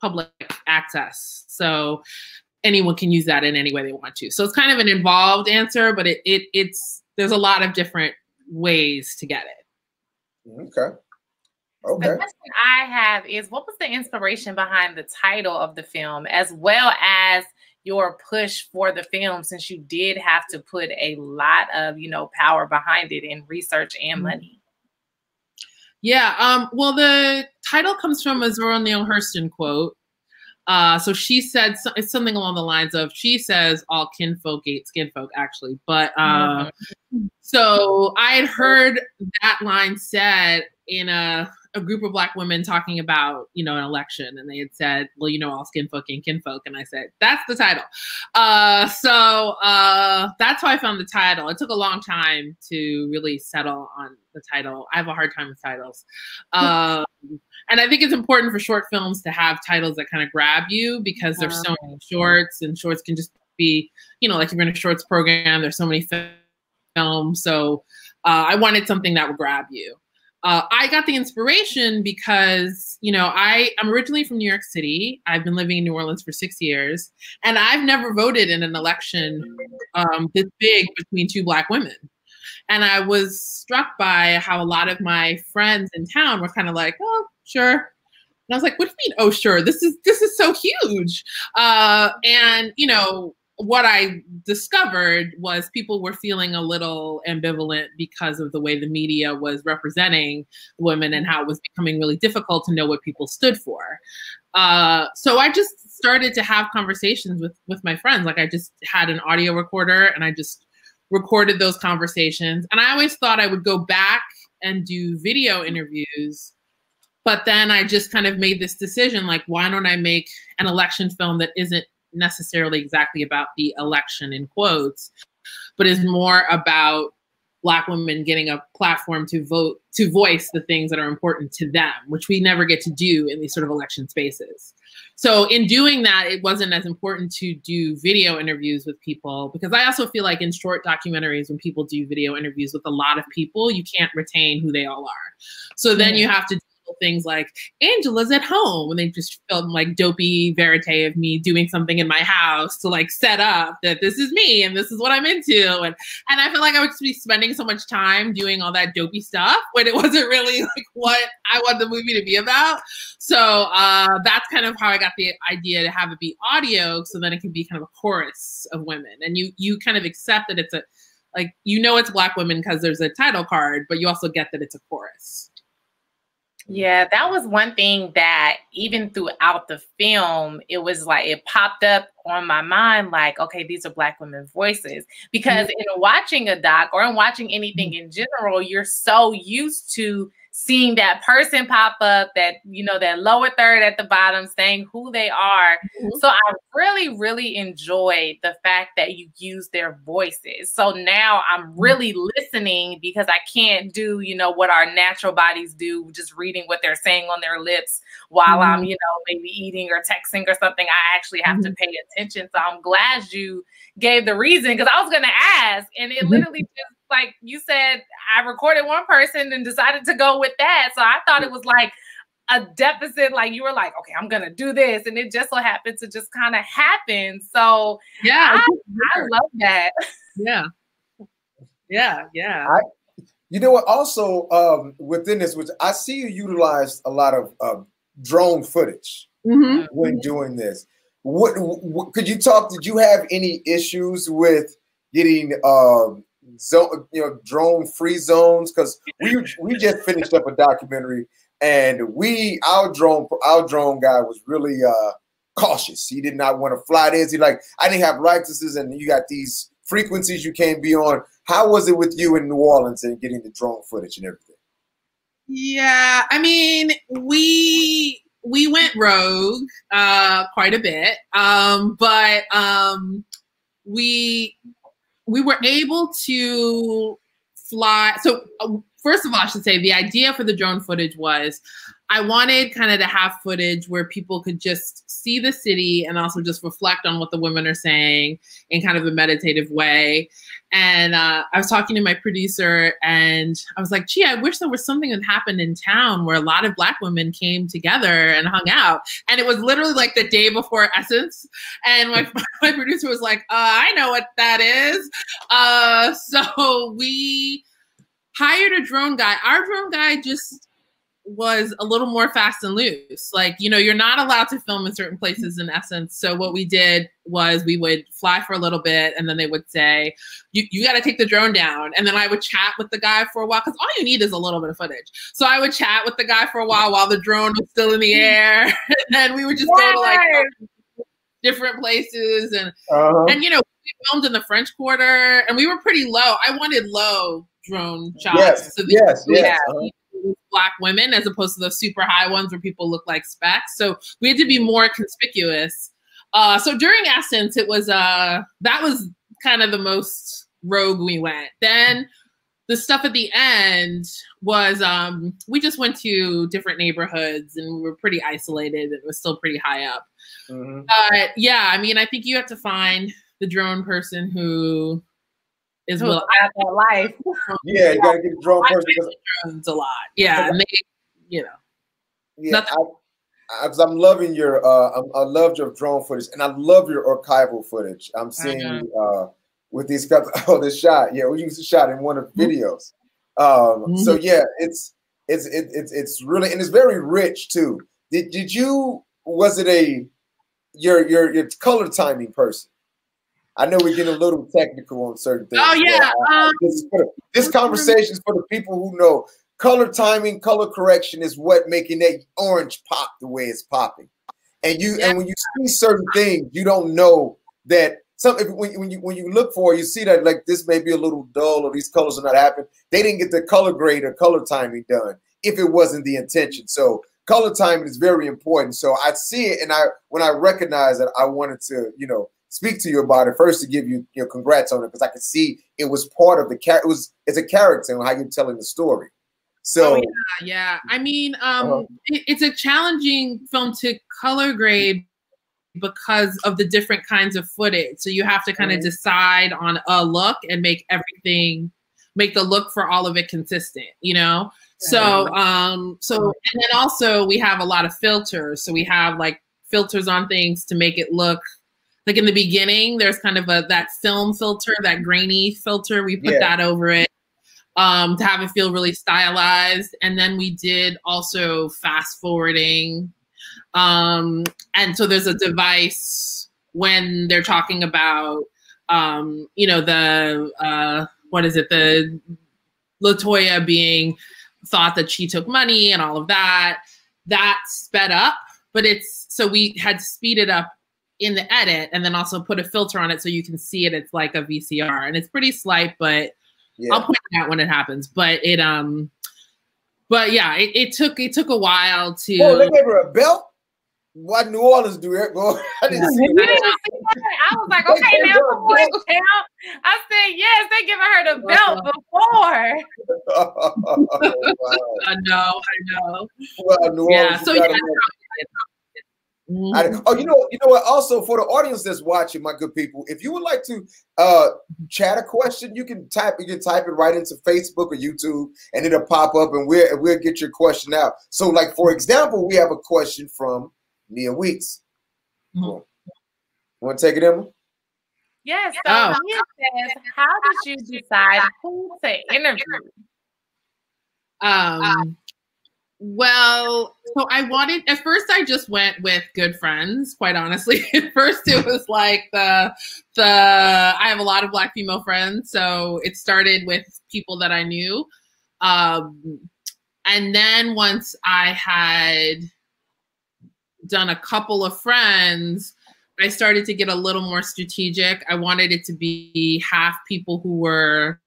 public access. So anyone can use that in any way they want to. So it's kind of an involved answer, but it, it it's there's a lot of different ways to get it. Okay. Okay. The question I have is what was the inspiration behind the title of the film as well as your push for the film since you did have to put a lot of, you know, power behind it in research and mm-hmm. money? Yeah. Um, well, the title comes from a Zora Neale Hurston quote. Uh, so she said it's something along the lines of she says all kinfolk hate skinfolk actually, but uh, mm-hmm. so I had heard that line said in a a group of black women talking about you know an election and they had said well you know all skin folk and kinfolk and i said that's the title. Uh, so uh, that's how i found the title. It took a long time to really settle on the title. I have a hard time with titles. Um, and i think it's important for short films to have titles that kind of grab you because there's so many shorts and shorts can just be you know like you're in a shorts program there's so many films. So uh, i wanted something that would grab you uh, I got the inspiration because, you know, I, I'm originally from New York City. I've been living in New Orleans for six years, and I've never voted in an election um, this big between two Black women. And I was struck by how a lot of my friends in town were kind of like, oh, sure. And I was like, what do you mean, oh, sure? This is this is so huge. Uh, and, you know, what I discovered was people were feeling a little ambivalent because of the way the media was representing women and how it was becoming really difficult to know what people stood for. Uh, so I just started to have conversations with with my friends. Like I just had an audio recorder and I just recorded those conversations. And I always thought I would go back and do video interviews. But then I just kind of made this decision like, why don't I make an election film that isn't necessarily exactly about the election in quotes, but is more about black women getting a platform to vote to voice the things that are important to them which we never get to do in these sort of election spaces. So in doing that it wasn't as important to do video interviews with people because i also feel like in short documentaries when people do video interviews with a lot of people you can't retain who they all are. So then you have to things like Angela's at home and they just film like dopey verite of me doing something in my house to like set up that this is me and this is what I'm into. And and I feel like I would be spending so much time doing all that dopey stuff when it wasn't really like what I want the movie to be about. So uh, that's kind of how I got the idea to have it be audio so then it can be kind of a chorus of women. And you you kind of accept that it's a like you know it's black women because there's a title card but you also get that it's a chorus yeah, that was one thing that even throughout the film, it was like it popped up on my mind like, okay, these are Black women's voices. Because mm-hmm. in watching a doc or in watching anything in general, you're so used to seeing that person pop up, that you know, that lower third at the bottom saying who they are. Mm-hmm. So I really, really enjoyed the fact that you use their voices. So now I'm mm-hmm. really listening because I can't do, you know, what our natural bodies do, just reading what they're saying on their lips while mm-hmm. I'm, you know, maybe eating or texting or something. I actually have to mm-hmm. pay attention. So I'm glad you gave the reason because I was gonna ask, and it mm-hmm. literally just like you said, I recorded one person and decided to go with that. So I thought it was like a deficit. Like you were like, okay, I'm gonna do this, and it just so happened to just kind of happen. So yeah, I, I love that. Yeah, yeah, yeah. I, you know what? Also, um, within this, which I see you utilized a lot of uh, drone footage mm-hmm. when doing this. What, what, could you talk? Did you have any issues with getting um, zone, you know, drone free zones because we we just finished up a documentary and we our drone our drone guy was really uh cautious. He did not want to fly this. He like I didn't have licenses and you got these frequencies you can't be on. How was it with you in New Orleans and getting the drone footage and everything? Yeah, I mean, we we went rogue uh quite a bit. Um but um we we were able to fly. So, uh, first of all, I should say the idea for the drone footage was I wanted kind of to have footage where people could just see the city and also just reflect on what the women are saying in kind of a meditative way. And uh, I was talking to my producer and I was like, gee, I wish there was something that happened in town where a lot of Black women came together and hung out. And it was literally like the day before Essence. And my, my producer was like, uh, I know what that is. Uh, so we hired a drone guy. Our drone guy just was a little more fast and loose. Like, you know, you're not allowed to film in certain places in essence. So what we did was we would fly for a little bit and then they would say, you, you got to take the drone down. And then I would chat with the guy for a while because all you need is a little bit of footage. So I would chat with the guy for a while while the drone was still in the air. and then we would just go to like different places and, uh-huh. and, you know, we filmed in the French Quarter and we were pretty low. I wanted low drone shots. Yes, so yes, yes. Uh-huh black women as opposed to the super high ones where people look like specks. So we had to be more conspicuous. Uh, so during Essence, it was uh, that was kind of the most rogue we went. Then the stuff at the end was um, we just went to different neighborhoods and we were pretty isolated. It was still pretty high up. Mm-hmm. But yeah, I mean, I think you have to find the drone person who is will have that life. Yeah, you gotta get a drone person. Drones a lot. Yeah, and they, you know. Yeah, I, I, I'm loving your. Uh, I, I loved your drone footage, and I love your archival footage. I'm seeing uh, with these guys. Oh, this shot. Yeah, we used to shot in one of the mm-hmm. videos. Um, mm-hmm. So yeah, it's it's it, it's it's really and it's very rich too. Did did you was it a your your your color timing person? I know we're getting a little technical on certain things. Oh yeah. Um, this, the, this conversation is for the people who know color timing, color correction is what making that orange pop the way it's popping. And you yeah. and when you see certain things, you don't know that some if, when, when you when you look for it, you see that like this may be a little dull or these colors are not happening. They didn't get the color grade or color timing done if it wasn't the intention. So color timing is very important. So I see it, and I when I recognize that, I wanted to you know speak to you about it first to give you your know congrats on it because I could see it was part of the character. It was it's a character and how you're telling the story. So Oh, yeah, yeah. I mean, um, Uh-huh. it- it's a challenging film to color grade because of the different kinds of footage. So you have to kind of Mhm. decide on a look and make everything, make the look for all of it consistent. You know. So, um, so and then also we have a lot of filters. So we have like filters on things to make it look like in the beginning. There's kind of a that film filter, that grainy filter. We put Yeah. that over it um, to have it feel really stylized. And then we did also fast forwarding. Um, and so there's a device when they're talking about, um, you know, the, uh, what is it, the Latoya being thought that she took money and all of that, that sped up. But it's so we had to speed it up in the edit and then also put a filter on it so you can see it. It's like a VCR and it's pretty slight, but Yeah. I'll point it out when it happens. But it um but yeah, it, it took it took a while to Oh, they gave her a belt. Why New Orleans do it, bro? I didn't see that. see that? I was like, okay, now her a for one belt. count. I said, yes, they giving her the belt before. I know, I know. Well, New Yeah, Orleans, so yeah, gotta Mhm. I- oh, you know, you know what? Also, for the audience that's watching, my good people, if you would like to uh, chat a question, you can type. You can type it right into Facebook or YouTube, and it'll pop up, and we'll we'll get your question out. So, like for example, we have a question from Nia Weeks. Mm-hmm. Want to take it, Emma? Yes. So Oh. Nia says, how did you decide who to interview? Um, well, so I wanted at first I just went with good friends, quite honestly. at first it was like the the I have a lot of black female friends, so it started with people that I knew. Um and then once I had done a couple of friends, I started to get a little more strategic. I wanted it to be half people who were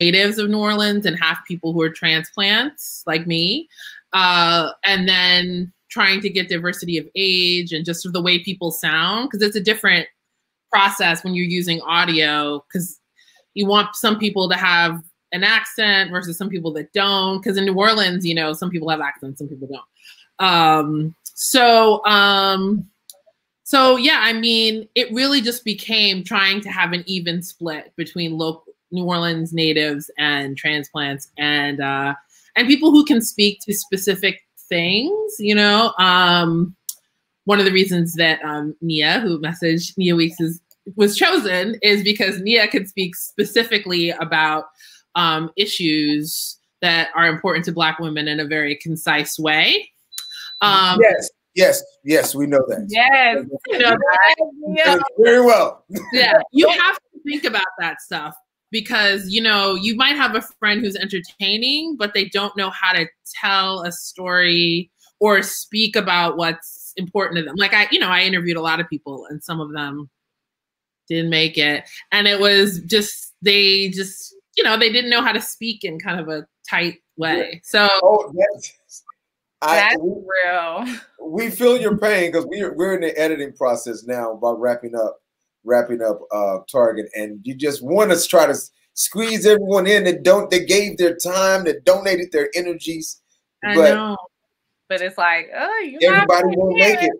natives of New Orleans and half people who are transplants like me. Uh, and then trying to get diversity of age and just sort of the way people sound, because it's a different process when you're using audio, because you want some people to have an accent versus some people that don't. Because in New Orleans, you know, some people have accents, some people don't. Um, so, um, so yeah, I mean, it really just became trying to have an even split between local New Orleans natives and transplants and uh and people who can speak to specific things, you know. Um one of the reasons that um Nia, who messaged Nia Weeks is was chosen is because Nia can speak specifically about um issues that are important to black women in a very concise way. Um yes, yes, yes, we know that. Yes. you know, Yeah. Very well. yeah, you have to think about that stuff because you know you might have a friend who's entertaining, but they don't know how to tell a story or speak about what's important to them. Like I, you know, I interviewed a lot of people, and some of them didn't make it, and it was just they just you know they didn't know how to speak in kind of a tight way. So oh, that's, I, That's we, real. we feel your pain because we're we're in the editing process now about wrapping up wrapping up uh Target, and you just want to try to squeeze everyone in that don't that gave their time, that donated their energies, I but know. But it's like, oh, you everybody won't make it.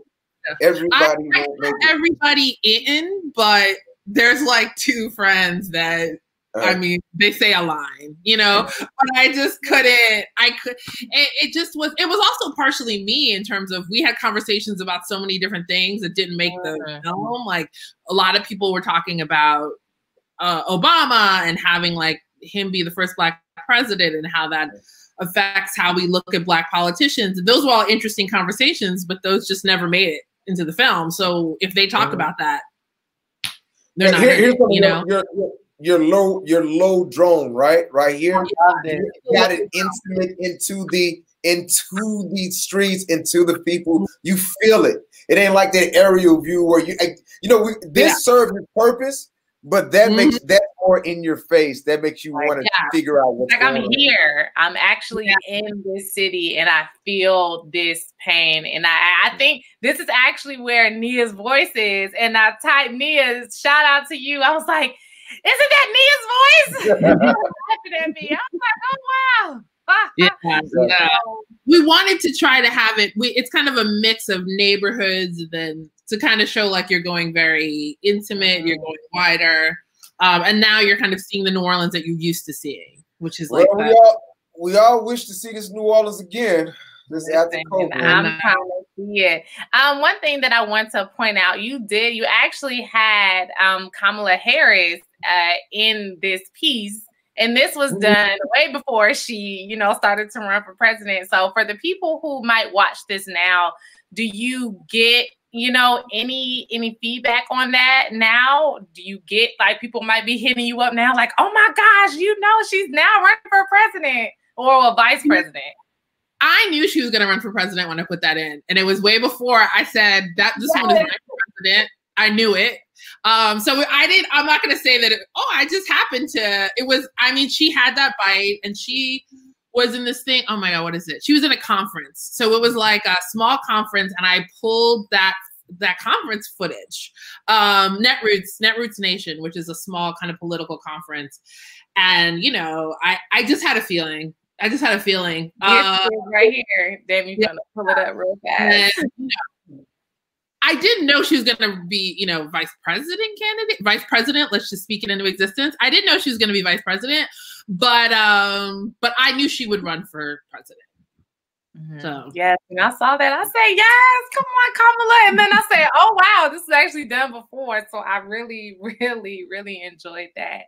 Everybody I, I won't make put it. everybody in, but there's like two friends that I mean, they say a line, you know, but I just couldn't. I could. It, it just was. It was also partially me in terms of we had conversations about so many different things that didn't make the film. Like a lot of people were talking about uh, Obama and having like him be the first black president and how that affects how we look at black politicians. And those were all interesting conversations, but those just never made it into the film. So if they talk about that, they're And not. here- here's it, what you know. your, your, your low your low drone right right here. You got it intimate into the into the streets into the people. You feel it. It ain't like that aerial view where you, you know, we, this Yeah. serves its purpose, but that makes Mm-hmm. that more in your face. That makes you want to Yeah. figure out what's like I'm on. here. I'm actually in this city and I feel this pain. And I, I think this is actually where Nia's voice is. And I typed Nia, shout out to you. I was like, isn't that Nia's voice? She was laughing at me. I was like, oh wow. yeah, yeah. We wanted to try to have it. We it's kind of a mix of neighborhoods, and then to kind of show like you're going very intimate, you're going wider, um, and now you're kind of seeing the New Orleans that you're used to seeing, which is Well, like we all we all wish to see this New Orleans again. This after COVID. I'm trying to see it. Um, one thing that I want to point out, you did, you actually had um, Kamala Harris uh, in this piece, and this was Mm-hmm. done way before she, you know, started to run for president. So for the people who might watch this now, do you get you know any any feedback on that now do you get like people might be hitting you up now like oh my gosh you know she's now running for president or a vice president I knew she was going to run for president when I put that in, and it was way before I said that this one is Yes. running for president. I knew it. Um, so I didn't. I'm not going to say that. It, oh, I just happened to. It was. I mean, she had that bite, and she was in this thing. Oh my god, what is it? She was in a conference. So it was like a small conference, and I pulled that that conference footage. Um, Netroots, Netroots Nation, which is a small kind of political conference, and you know, I I just had a feeling. I just had a feeling. Uh, right here. Damn, you're gonna pull it up real fast. you know, I didn't know she was going to be, you know, vice president candidate, vice president. Let's just speak it into existence. I didn't know she was going to be vice president, but um, but I knew she would run for president. So Yes, and I saw that. I say, yes, come on, Kamala. And then I say, oh wow, this is actually done before. So I really, really, really enjoyed that.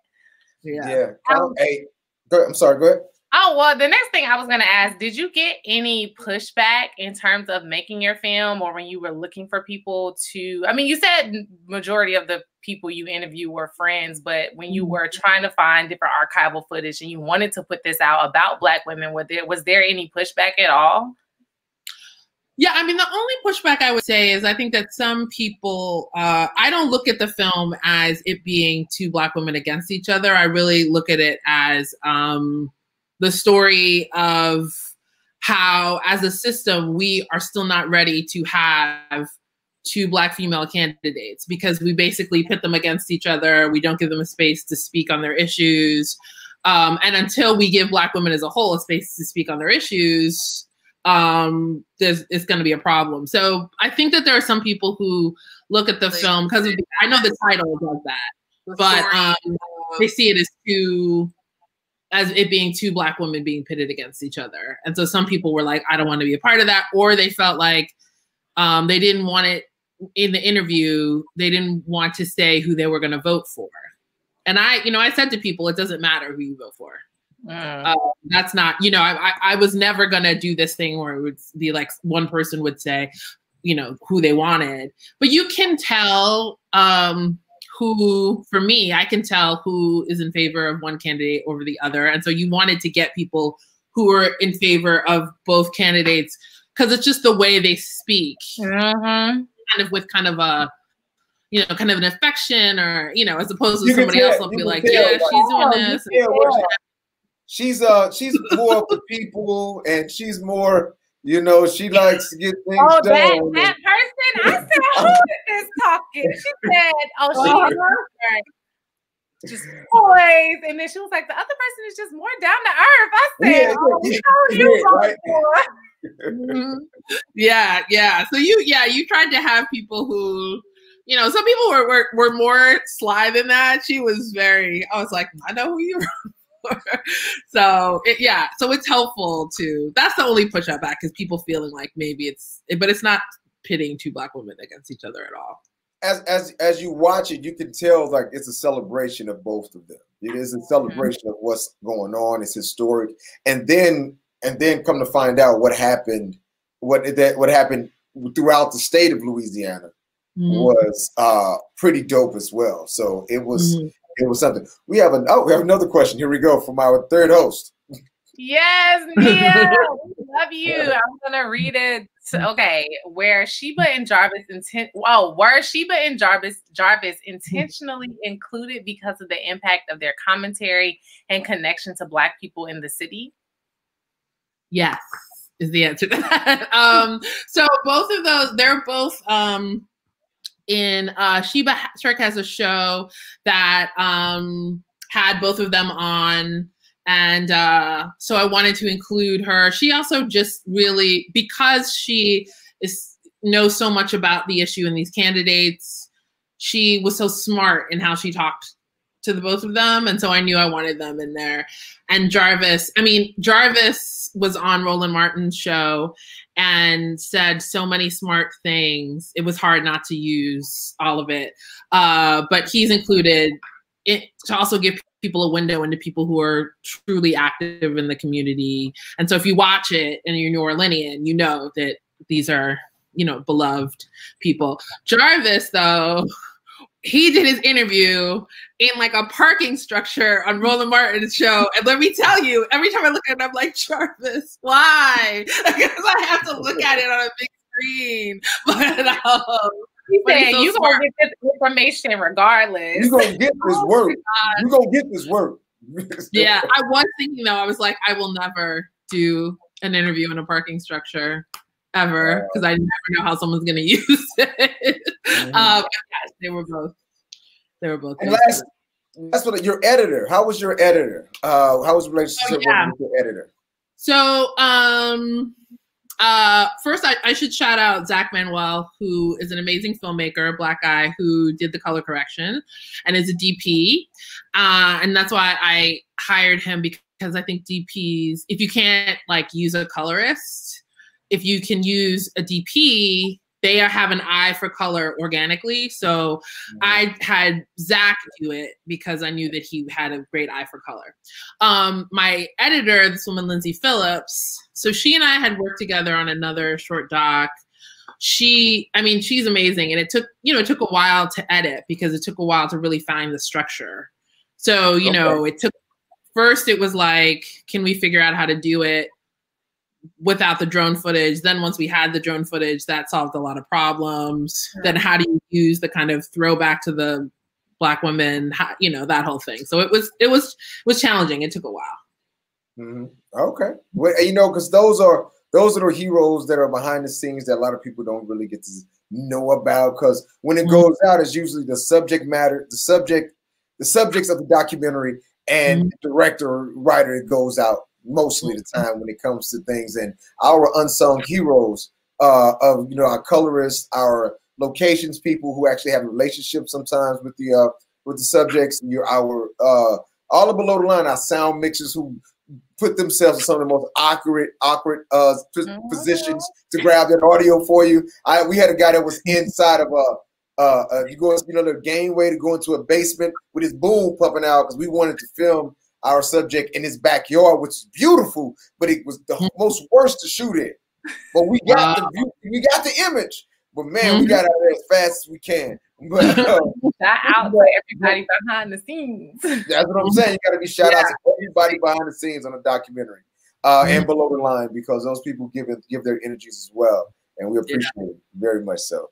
Yeah. Um, hey, go ahead. I'm sorry. Go ahead. Oh well, the next thing I was gonna ask, did you get any pushback in terms of making your film or when you were looking for people to I mean you said majority of the people you interview were friends, but when you were trying to find different archival footage and you wanted to put this out about black women, was there was there any pushback at all? Yeah, I mean, the only pushback I would say is I think that some people, uh, I don't look at the film as it being two black women against each other. I really look at it as um, the story of how, as a system, we are still not ready to have two black female candidates because we basically pit them against each other. We don't give them a space to speak on their issues. Um, and until we give black women as a whole a space to speak on their issues, um there's it's going to be a problem so i think that there are some people who look at the film because i know the title does that but um they see it as two as it being two black women being pitted against each other. And so some people were like i don't want to be a part of that or they felt like um they didn't want it in the interview they didn't want to say who they were going to vote for. And i you know i said to people it doesn't matter who you vote for. Uh, that's not, you know, I, I, I was never gonna do this thing where it would be like one person would say, you know, who they wanted, but you can tell um, who, for me, I can tell who is in favor of one candidate over the other, and so you wanted to get people who are in favor of both candidates because it's just the way they speak, kind of with kind of a you know, kind of an affection or, you know, as opposed to You somebody tell- else will be like, tell, yeah, like, she's doing oh, this. yeah, She's uh she's more of the people and she's more, you know, she likes to get things Oh, that, done. that person, I said, who is this talking? She said, oh, she Uh-huh. right. Just boys. And then she was like, the other person is just more down to earth. I said, Yeah, oh, yeah, who you yeah, voting right. for? Mhm. yeah, yeah. So you, yeah, you tried to have people who, you know, some people were were, were more sly than that. She was very. I was like, I know who you are. so it, yeah, so it's helpful to. That's the only push up back is people feeling like maybe it's, but it's not pitting two black women against each other at all. as as as you watch it, you can tell like it's a celebration of both of them. It is a celebration of what's going on. It's historic, and then and then come to find out what happened, what that what happened throughout the state of Louisiana Mhm. was uh pretty dope as well. So it was Mhm. It was something. We have an oh we have another question. Here we go from our third host. Yes, Nia, love you. I'm gonna read it. Okay, where Sheba and Jarvis intent. Oh, were Sheba and Jarvis Jarvis intentionally included because of the impact of their commentary and connection to Black people in the city? Yes, is the answer to that. um, so both of those, they're both um in uh Sheba Shark has a show that um had both of them on and uh, so I wanted to include her. She also just really because she is knows so much about the issue and these candidates. She was so smart in how she talked to the both of them, and so I knew I wanted them in there. And Jarvis, I mean Jarvis was on Roland Martin's show and said so many smart things. It was hard not to use all of it, uh, but he's included it to also give people a window into people who are truly active in the community. And so if you watch it and you're New Orleanian, you know that these are, you know, beloved people. Jarvis, though, he did his interview in like a parking structure on Roland Martin's show. And let me tell you, every time I look at it, I'm like, Jarvis, why? Because I have to look at it on a big screen. But um, He said so you gonna get this information regardless. You gonna get this Oh work. my You gonna get this work. yeah, I was thinking though, I was like, I will never do an interview in a parking structure ever because I never know how someone's gonna use it. Uh, but yes, they were both. They were both. And last, that's what your editor. How was your editor? Uh, how was the relationship Oh, yeah. with your editor? So, um, uh, first, I, I should shout out Zach Manuel, who is an amazing filmmaker, a black guy who did the color correction and is a DP. Uh, and that's why I hired him because I think DPs, if you can't like use a colorist, if you can use a DP, they are, have an eye for color organically. So I had Zach do it because I knew that he had a great eye for color. Um, my editor, this woman, Lindsay Phillips, so she and I had worked together on another short doc. She, I mean, she's amazing. And it took, you know, it took a while to edit because it took a while to really find the structure. So, you know, it took, first it was like, can we figure out how to do it? Without the drone footage. Then once we had the drone footage, that solved a lot of problems. Then how do you use the kind of throwback to the black women, how, you know, that whole thing. So it was it was was challenging. It took a while. hmm Okay. Well, you know, because those are those are the heroes that are behind the scenes that a lot of people don't really get to know about. Because when it goes out, it's usually the subject matter, the subject, the subjects of the documentary, and the director writer it goes out mostly the time when it comes to things. And our unsung heroes uh, of you know our colorists, our locations people who actually have relationships sometimes with the uh, with the subjects. You're our uh, all of below the line, our sound mixers who put themselves in some of the most awkward, awkward uh, p- positions to grab that audio for you. I we had a guy that was inside of a uh, uh, you go you know the game way to go into a basement with his boom pumping out because we wanted to film our subject in his backyard, which is beautiful, but it was the most worst to shoot in. But we got the view, we got the image. But man, we got out there as fast as we can. But uh, Shout out to everybody behind the scenes. that's what I'm saying. You got to be shout out to everybody behind the scenes on a documentary uh, and below the line because those people give it, give their energies as well, and we appreciate it very much so.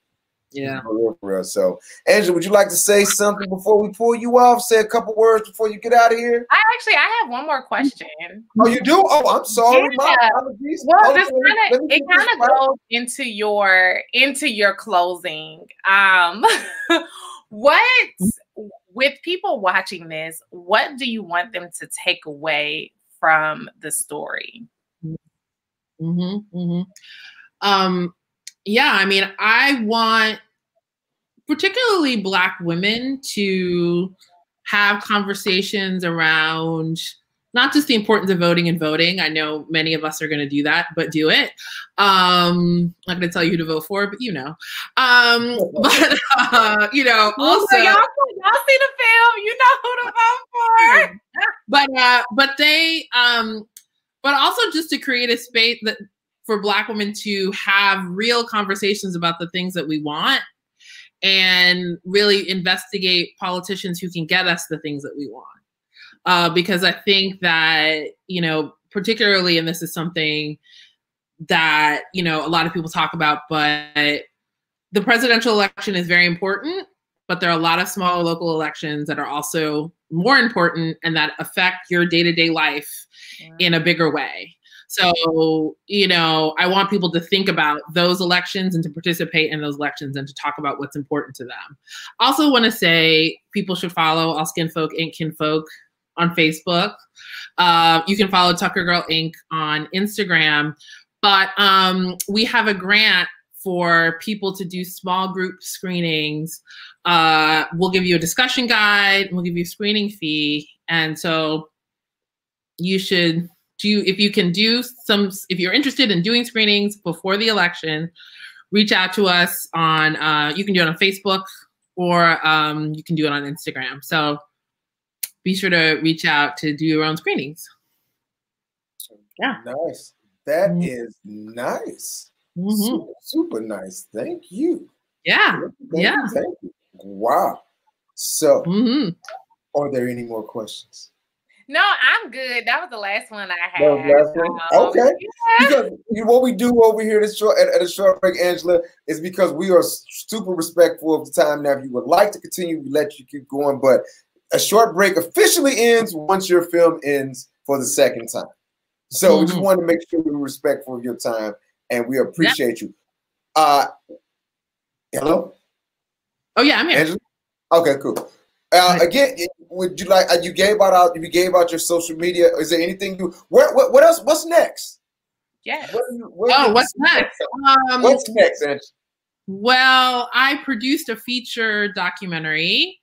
Yeah. For real, for real. So, Angela, would you like to say something before we pull you off? Say a couple words before you get out of here. I actually I have one more question. Oh, you do? Oh, I'm sorry. My Yeah. apologies. Well, Hold this on, let me- kind let of it kind of goes into your into your closing. Um, what with people watching this, what do you want them to take away from the story? hmm hmm Um, yeah, I mean, I want particularly Black women to have conversations around not just the importance of voting and voting. I know many of us are going to do that, but do it. Um, I'm not going to tell you who to vote for, but you know. Um, but uh, you know, also y'all, y'all see the film, you know who to vote for. but uh but they um but also just to create a space that for black women to have real conversations about the things that we want and really investigate politicians who can get us the things that we want uh, because i think that you know particularly, and this is something that you know a lot of people talk about, but the presidential election is very important. But there are a lot of smaller local elections that are also more important and that affect your day to day life in a bigger way. So, you know, I want people to think about those elections and to participate in those elections and to talk about what's important to them. Also, want to say people should follow All Skin Folk, Ain't Kinfolk on Facebook. Uh, you can follow Tucker Girl Inc. on Instagram. But um, we have a grant for people to do small group screenings. Uh, we'll give you a discussion guide, we'll give you a screening fee. And so you should do you, if you can do some if you're interested in doing screenings before the election reach out to us on uh, you can do it on facebook or um, you can do it on instagram so be sure to reach out to do your own screenings yeah Nice. That is nice. Super, super nice. Thank you. Yeah. Thank Yeah. You, thank you. Wow. So, Mm-hmm. are there any more questions? No, I'm good. That was the last one I had. That was last one? Um, Okay. Because you know, what we do over here at, short, at, at a short break, Angela, is because we are super respectful of the time. Now, if you would like to continue, we let you keep going. But a short break officially ends once your film ends for the second time. So we just Mhm. want to make sure we're respectful of your time and we appreciate you. Uh hello? Oh yeah, I'm here. Angela? Okay, cool. Uh, again, would you like uh, you gave out out you gave out your social media? Is there anything you what what, what else? What's next? Yes. What, what Oh, what's next? Um, What's next, Angela? Well, I produced a feature documentary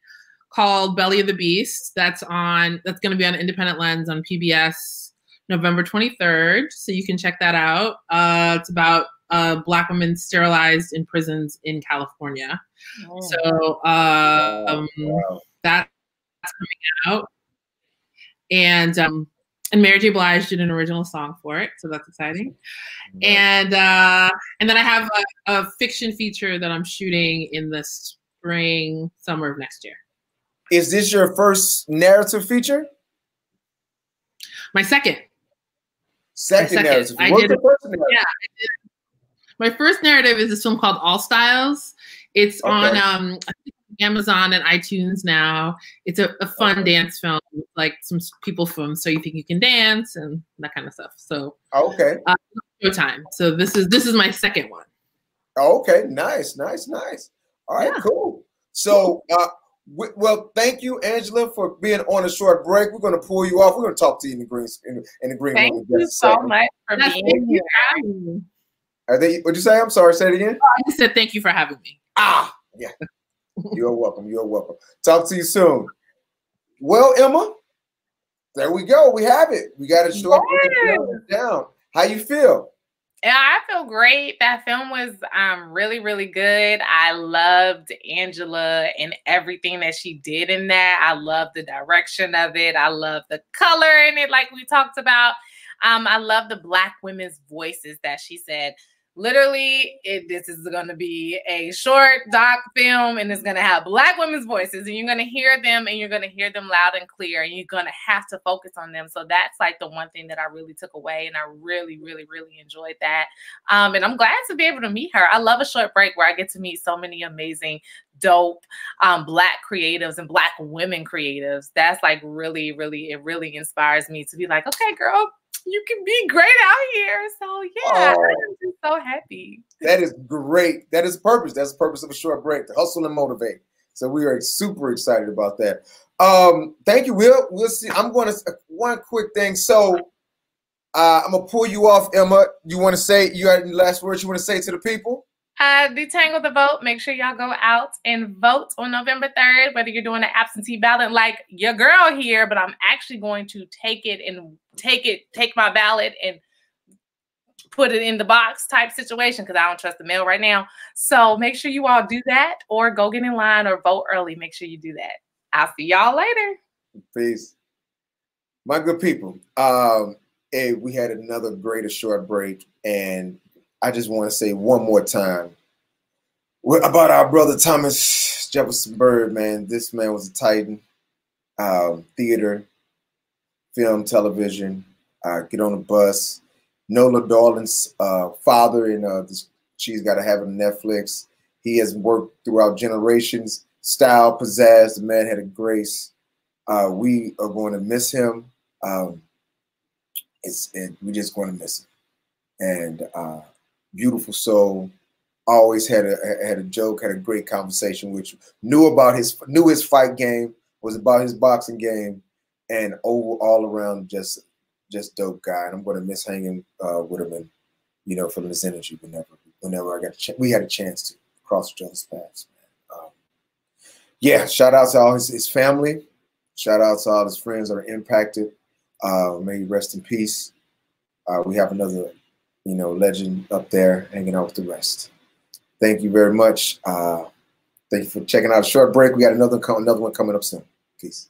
called Belly of the Beast. That's on. That's going to be on Independent Lens on PBS November 23rd. So you can check that out. Uh, it's about uh, Black women sterilized in prisons in California. So um, that's coming out, and um, and Mary J. Blige did an original song for it, so that's exciting. And uh, and then I have a, a fiction feature that I'm shooting in the spring, summer of next year. Is this your first narrative feature? My second. Second, My narrative. I What's did the first narrative? Yeah. My first narrative is this film called All Styles. It's on um, Amazon and iTunes now. It's a, a fun dance film, with, like some people from So You Think You Can Dance and that kind of stuff. So Okay. uh, Showtime. So this is this is my second one. Okay, nice, nice, nice. All right, cool. So, uh, w- well, thank you, Angela, for being on a short break. We're going to pull you off. We're going to talk to you in the green in, in the green Thank room. in you so second. much for Yes, being here. for having. Are they? What'd you say? I'm sorry. Say it again. I just said thank you for having me. Ah, yeah. You're welcome. You're welcome. Talk to you soon. Well, Emma, there we go. We have it. We got a short break down. How you feel? Yeah, I feel great. That film was um really, really good. I loved Angela and everything that she did in that. I love the direction of it. I love the color in it, like we talked about. Um, I love the black women's voices that she said. Literally, it, this is going to be a short doc film, and it's going to have black women's voices, and you're going to hear them, and you're going to hear them loud and clear, and you're going to have to focus on them. So that's like the one thing that I really took away, and I really, really, really enjoyed that. Um, and I'm glad to be able to meet her. I love a short break where I get to meet so many amazing, dope um, black creatives and black women creatives. That's like really, really, it really inspires me to be like, okay, girl, you can be great out here. So yeah, Oh. I'm just so happy. That is great. That is purpose. That's the purpose of a short break to hustle and motivate. So we are super excited about that. Um, thank you. We'll we'll see. I'm going to one quick thing. So uh, I'm gonna pull you off, Emma. You want to say you had any last words you want to say to the people? Uh, detangle the vote. Make sure y'all go out and vote on November 3rd, whether you're doing an absentee ballot like your girl here, but I'm actually going to take it and take it, take my ballot and put it in the box type situation because I don't trust the mail right now. So make sure you all do that or go get in line or vote early. Make sure you do that. I'll see y'all later. Peace. My good people, um, hey, we had another great short break, and I just want to say one more time about our brother Thomas Jefferson Byrd, man. This man was a titan. Um, theater, film, television. uh, get on the bus. Nola Darling's uh, father and uh, this, she's got to have it on Netflix. He has worked throughout generations. Style, pizzazz. The man had a grace. Uh, we are going to miss him. Um, it's it, we're just going to miss him. And uh, beautiful soul. Always had a had a joke. Had a great conversation. Which knew about his knew his fight game was about his boxing game, and over all around just just dope guy. And I'm going to miss hanging uh, with him and you know from his energy whenever whenever I got ch- we had a chance to cross each other's paths. Um, yeah, shout out to all his, his family. Shout out to all his friends that are impacted. Uh, may he rest in peace. Uh, we have another, you know, legend up there hanging out with the rest. Thank you very much. Uh, thank you for checking out a short break. We got another another one coming up soon. Peace.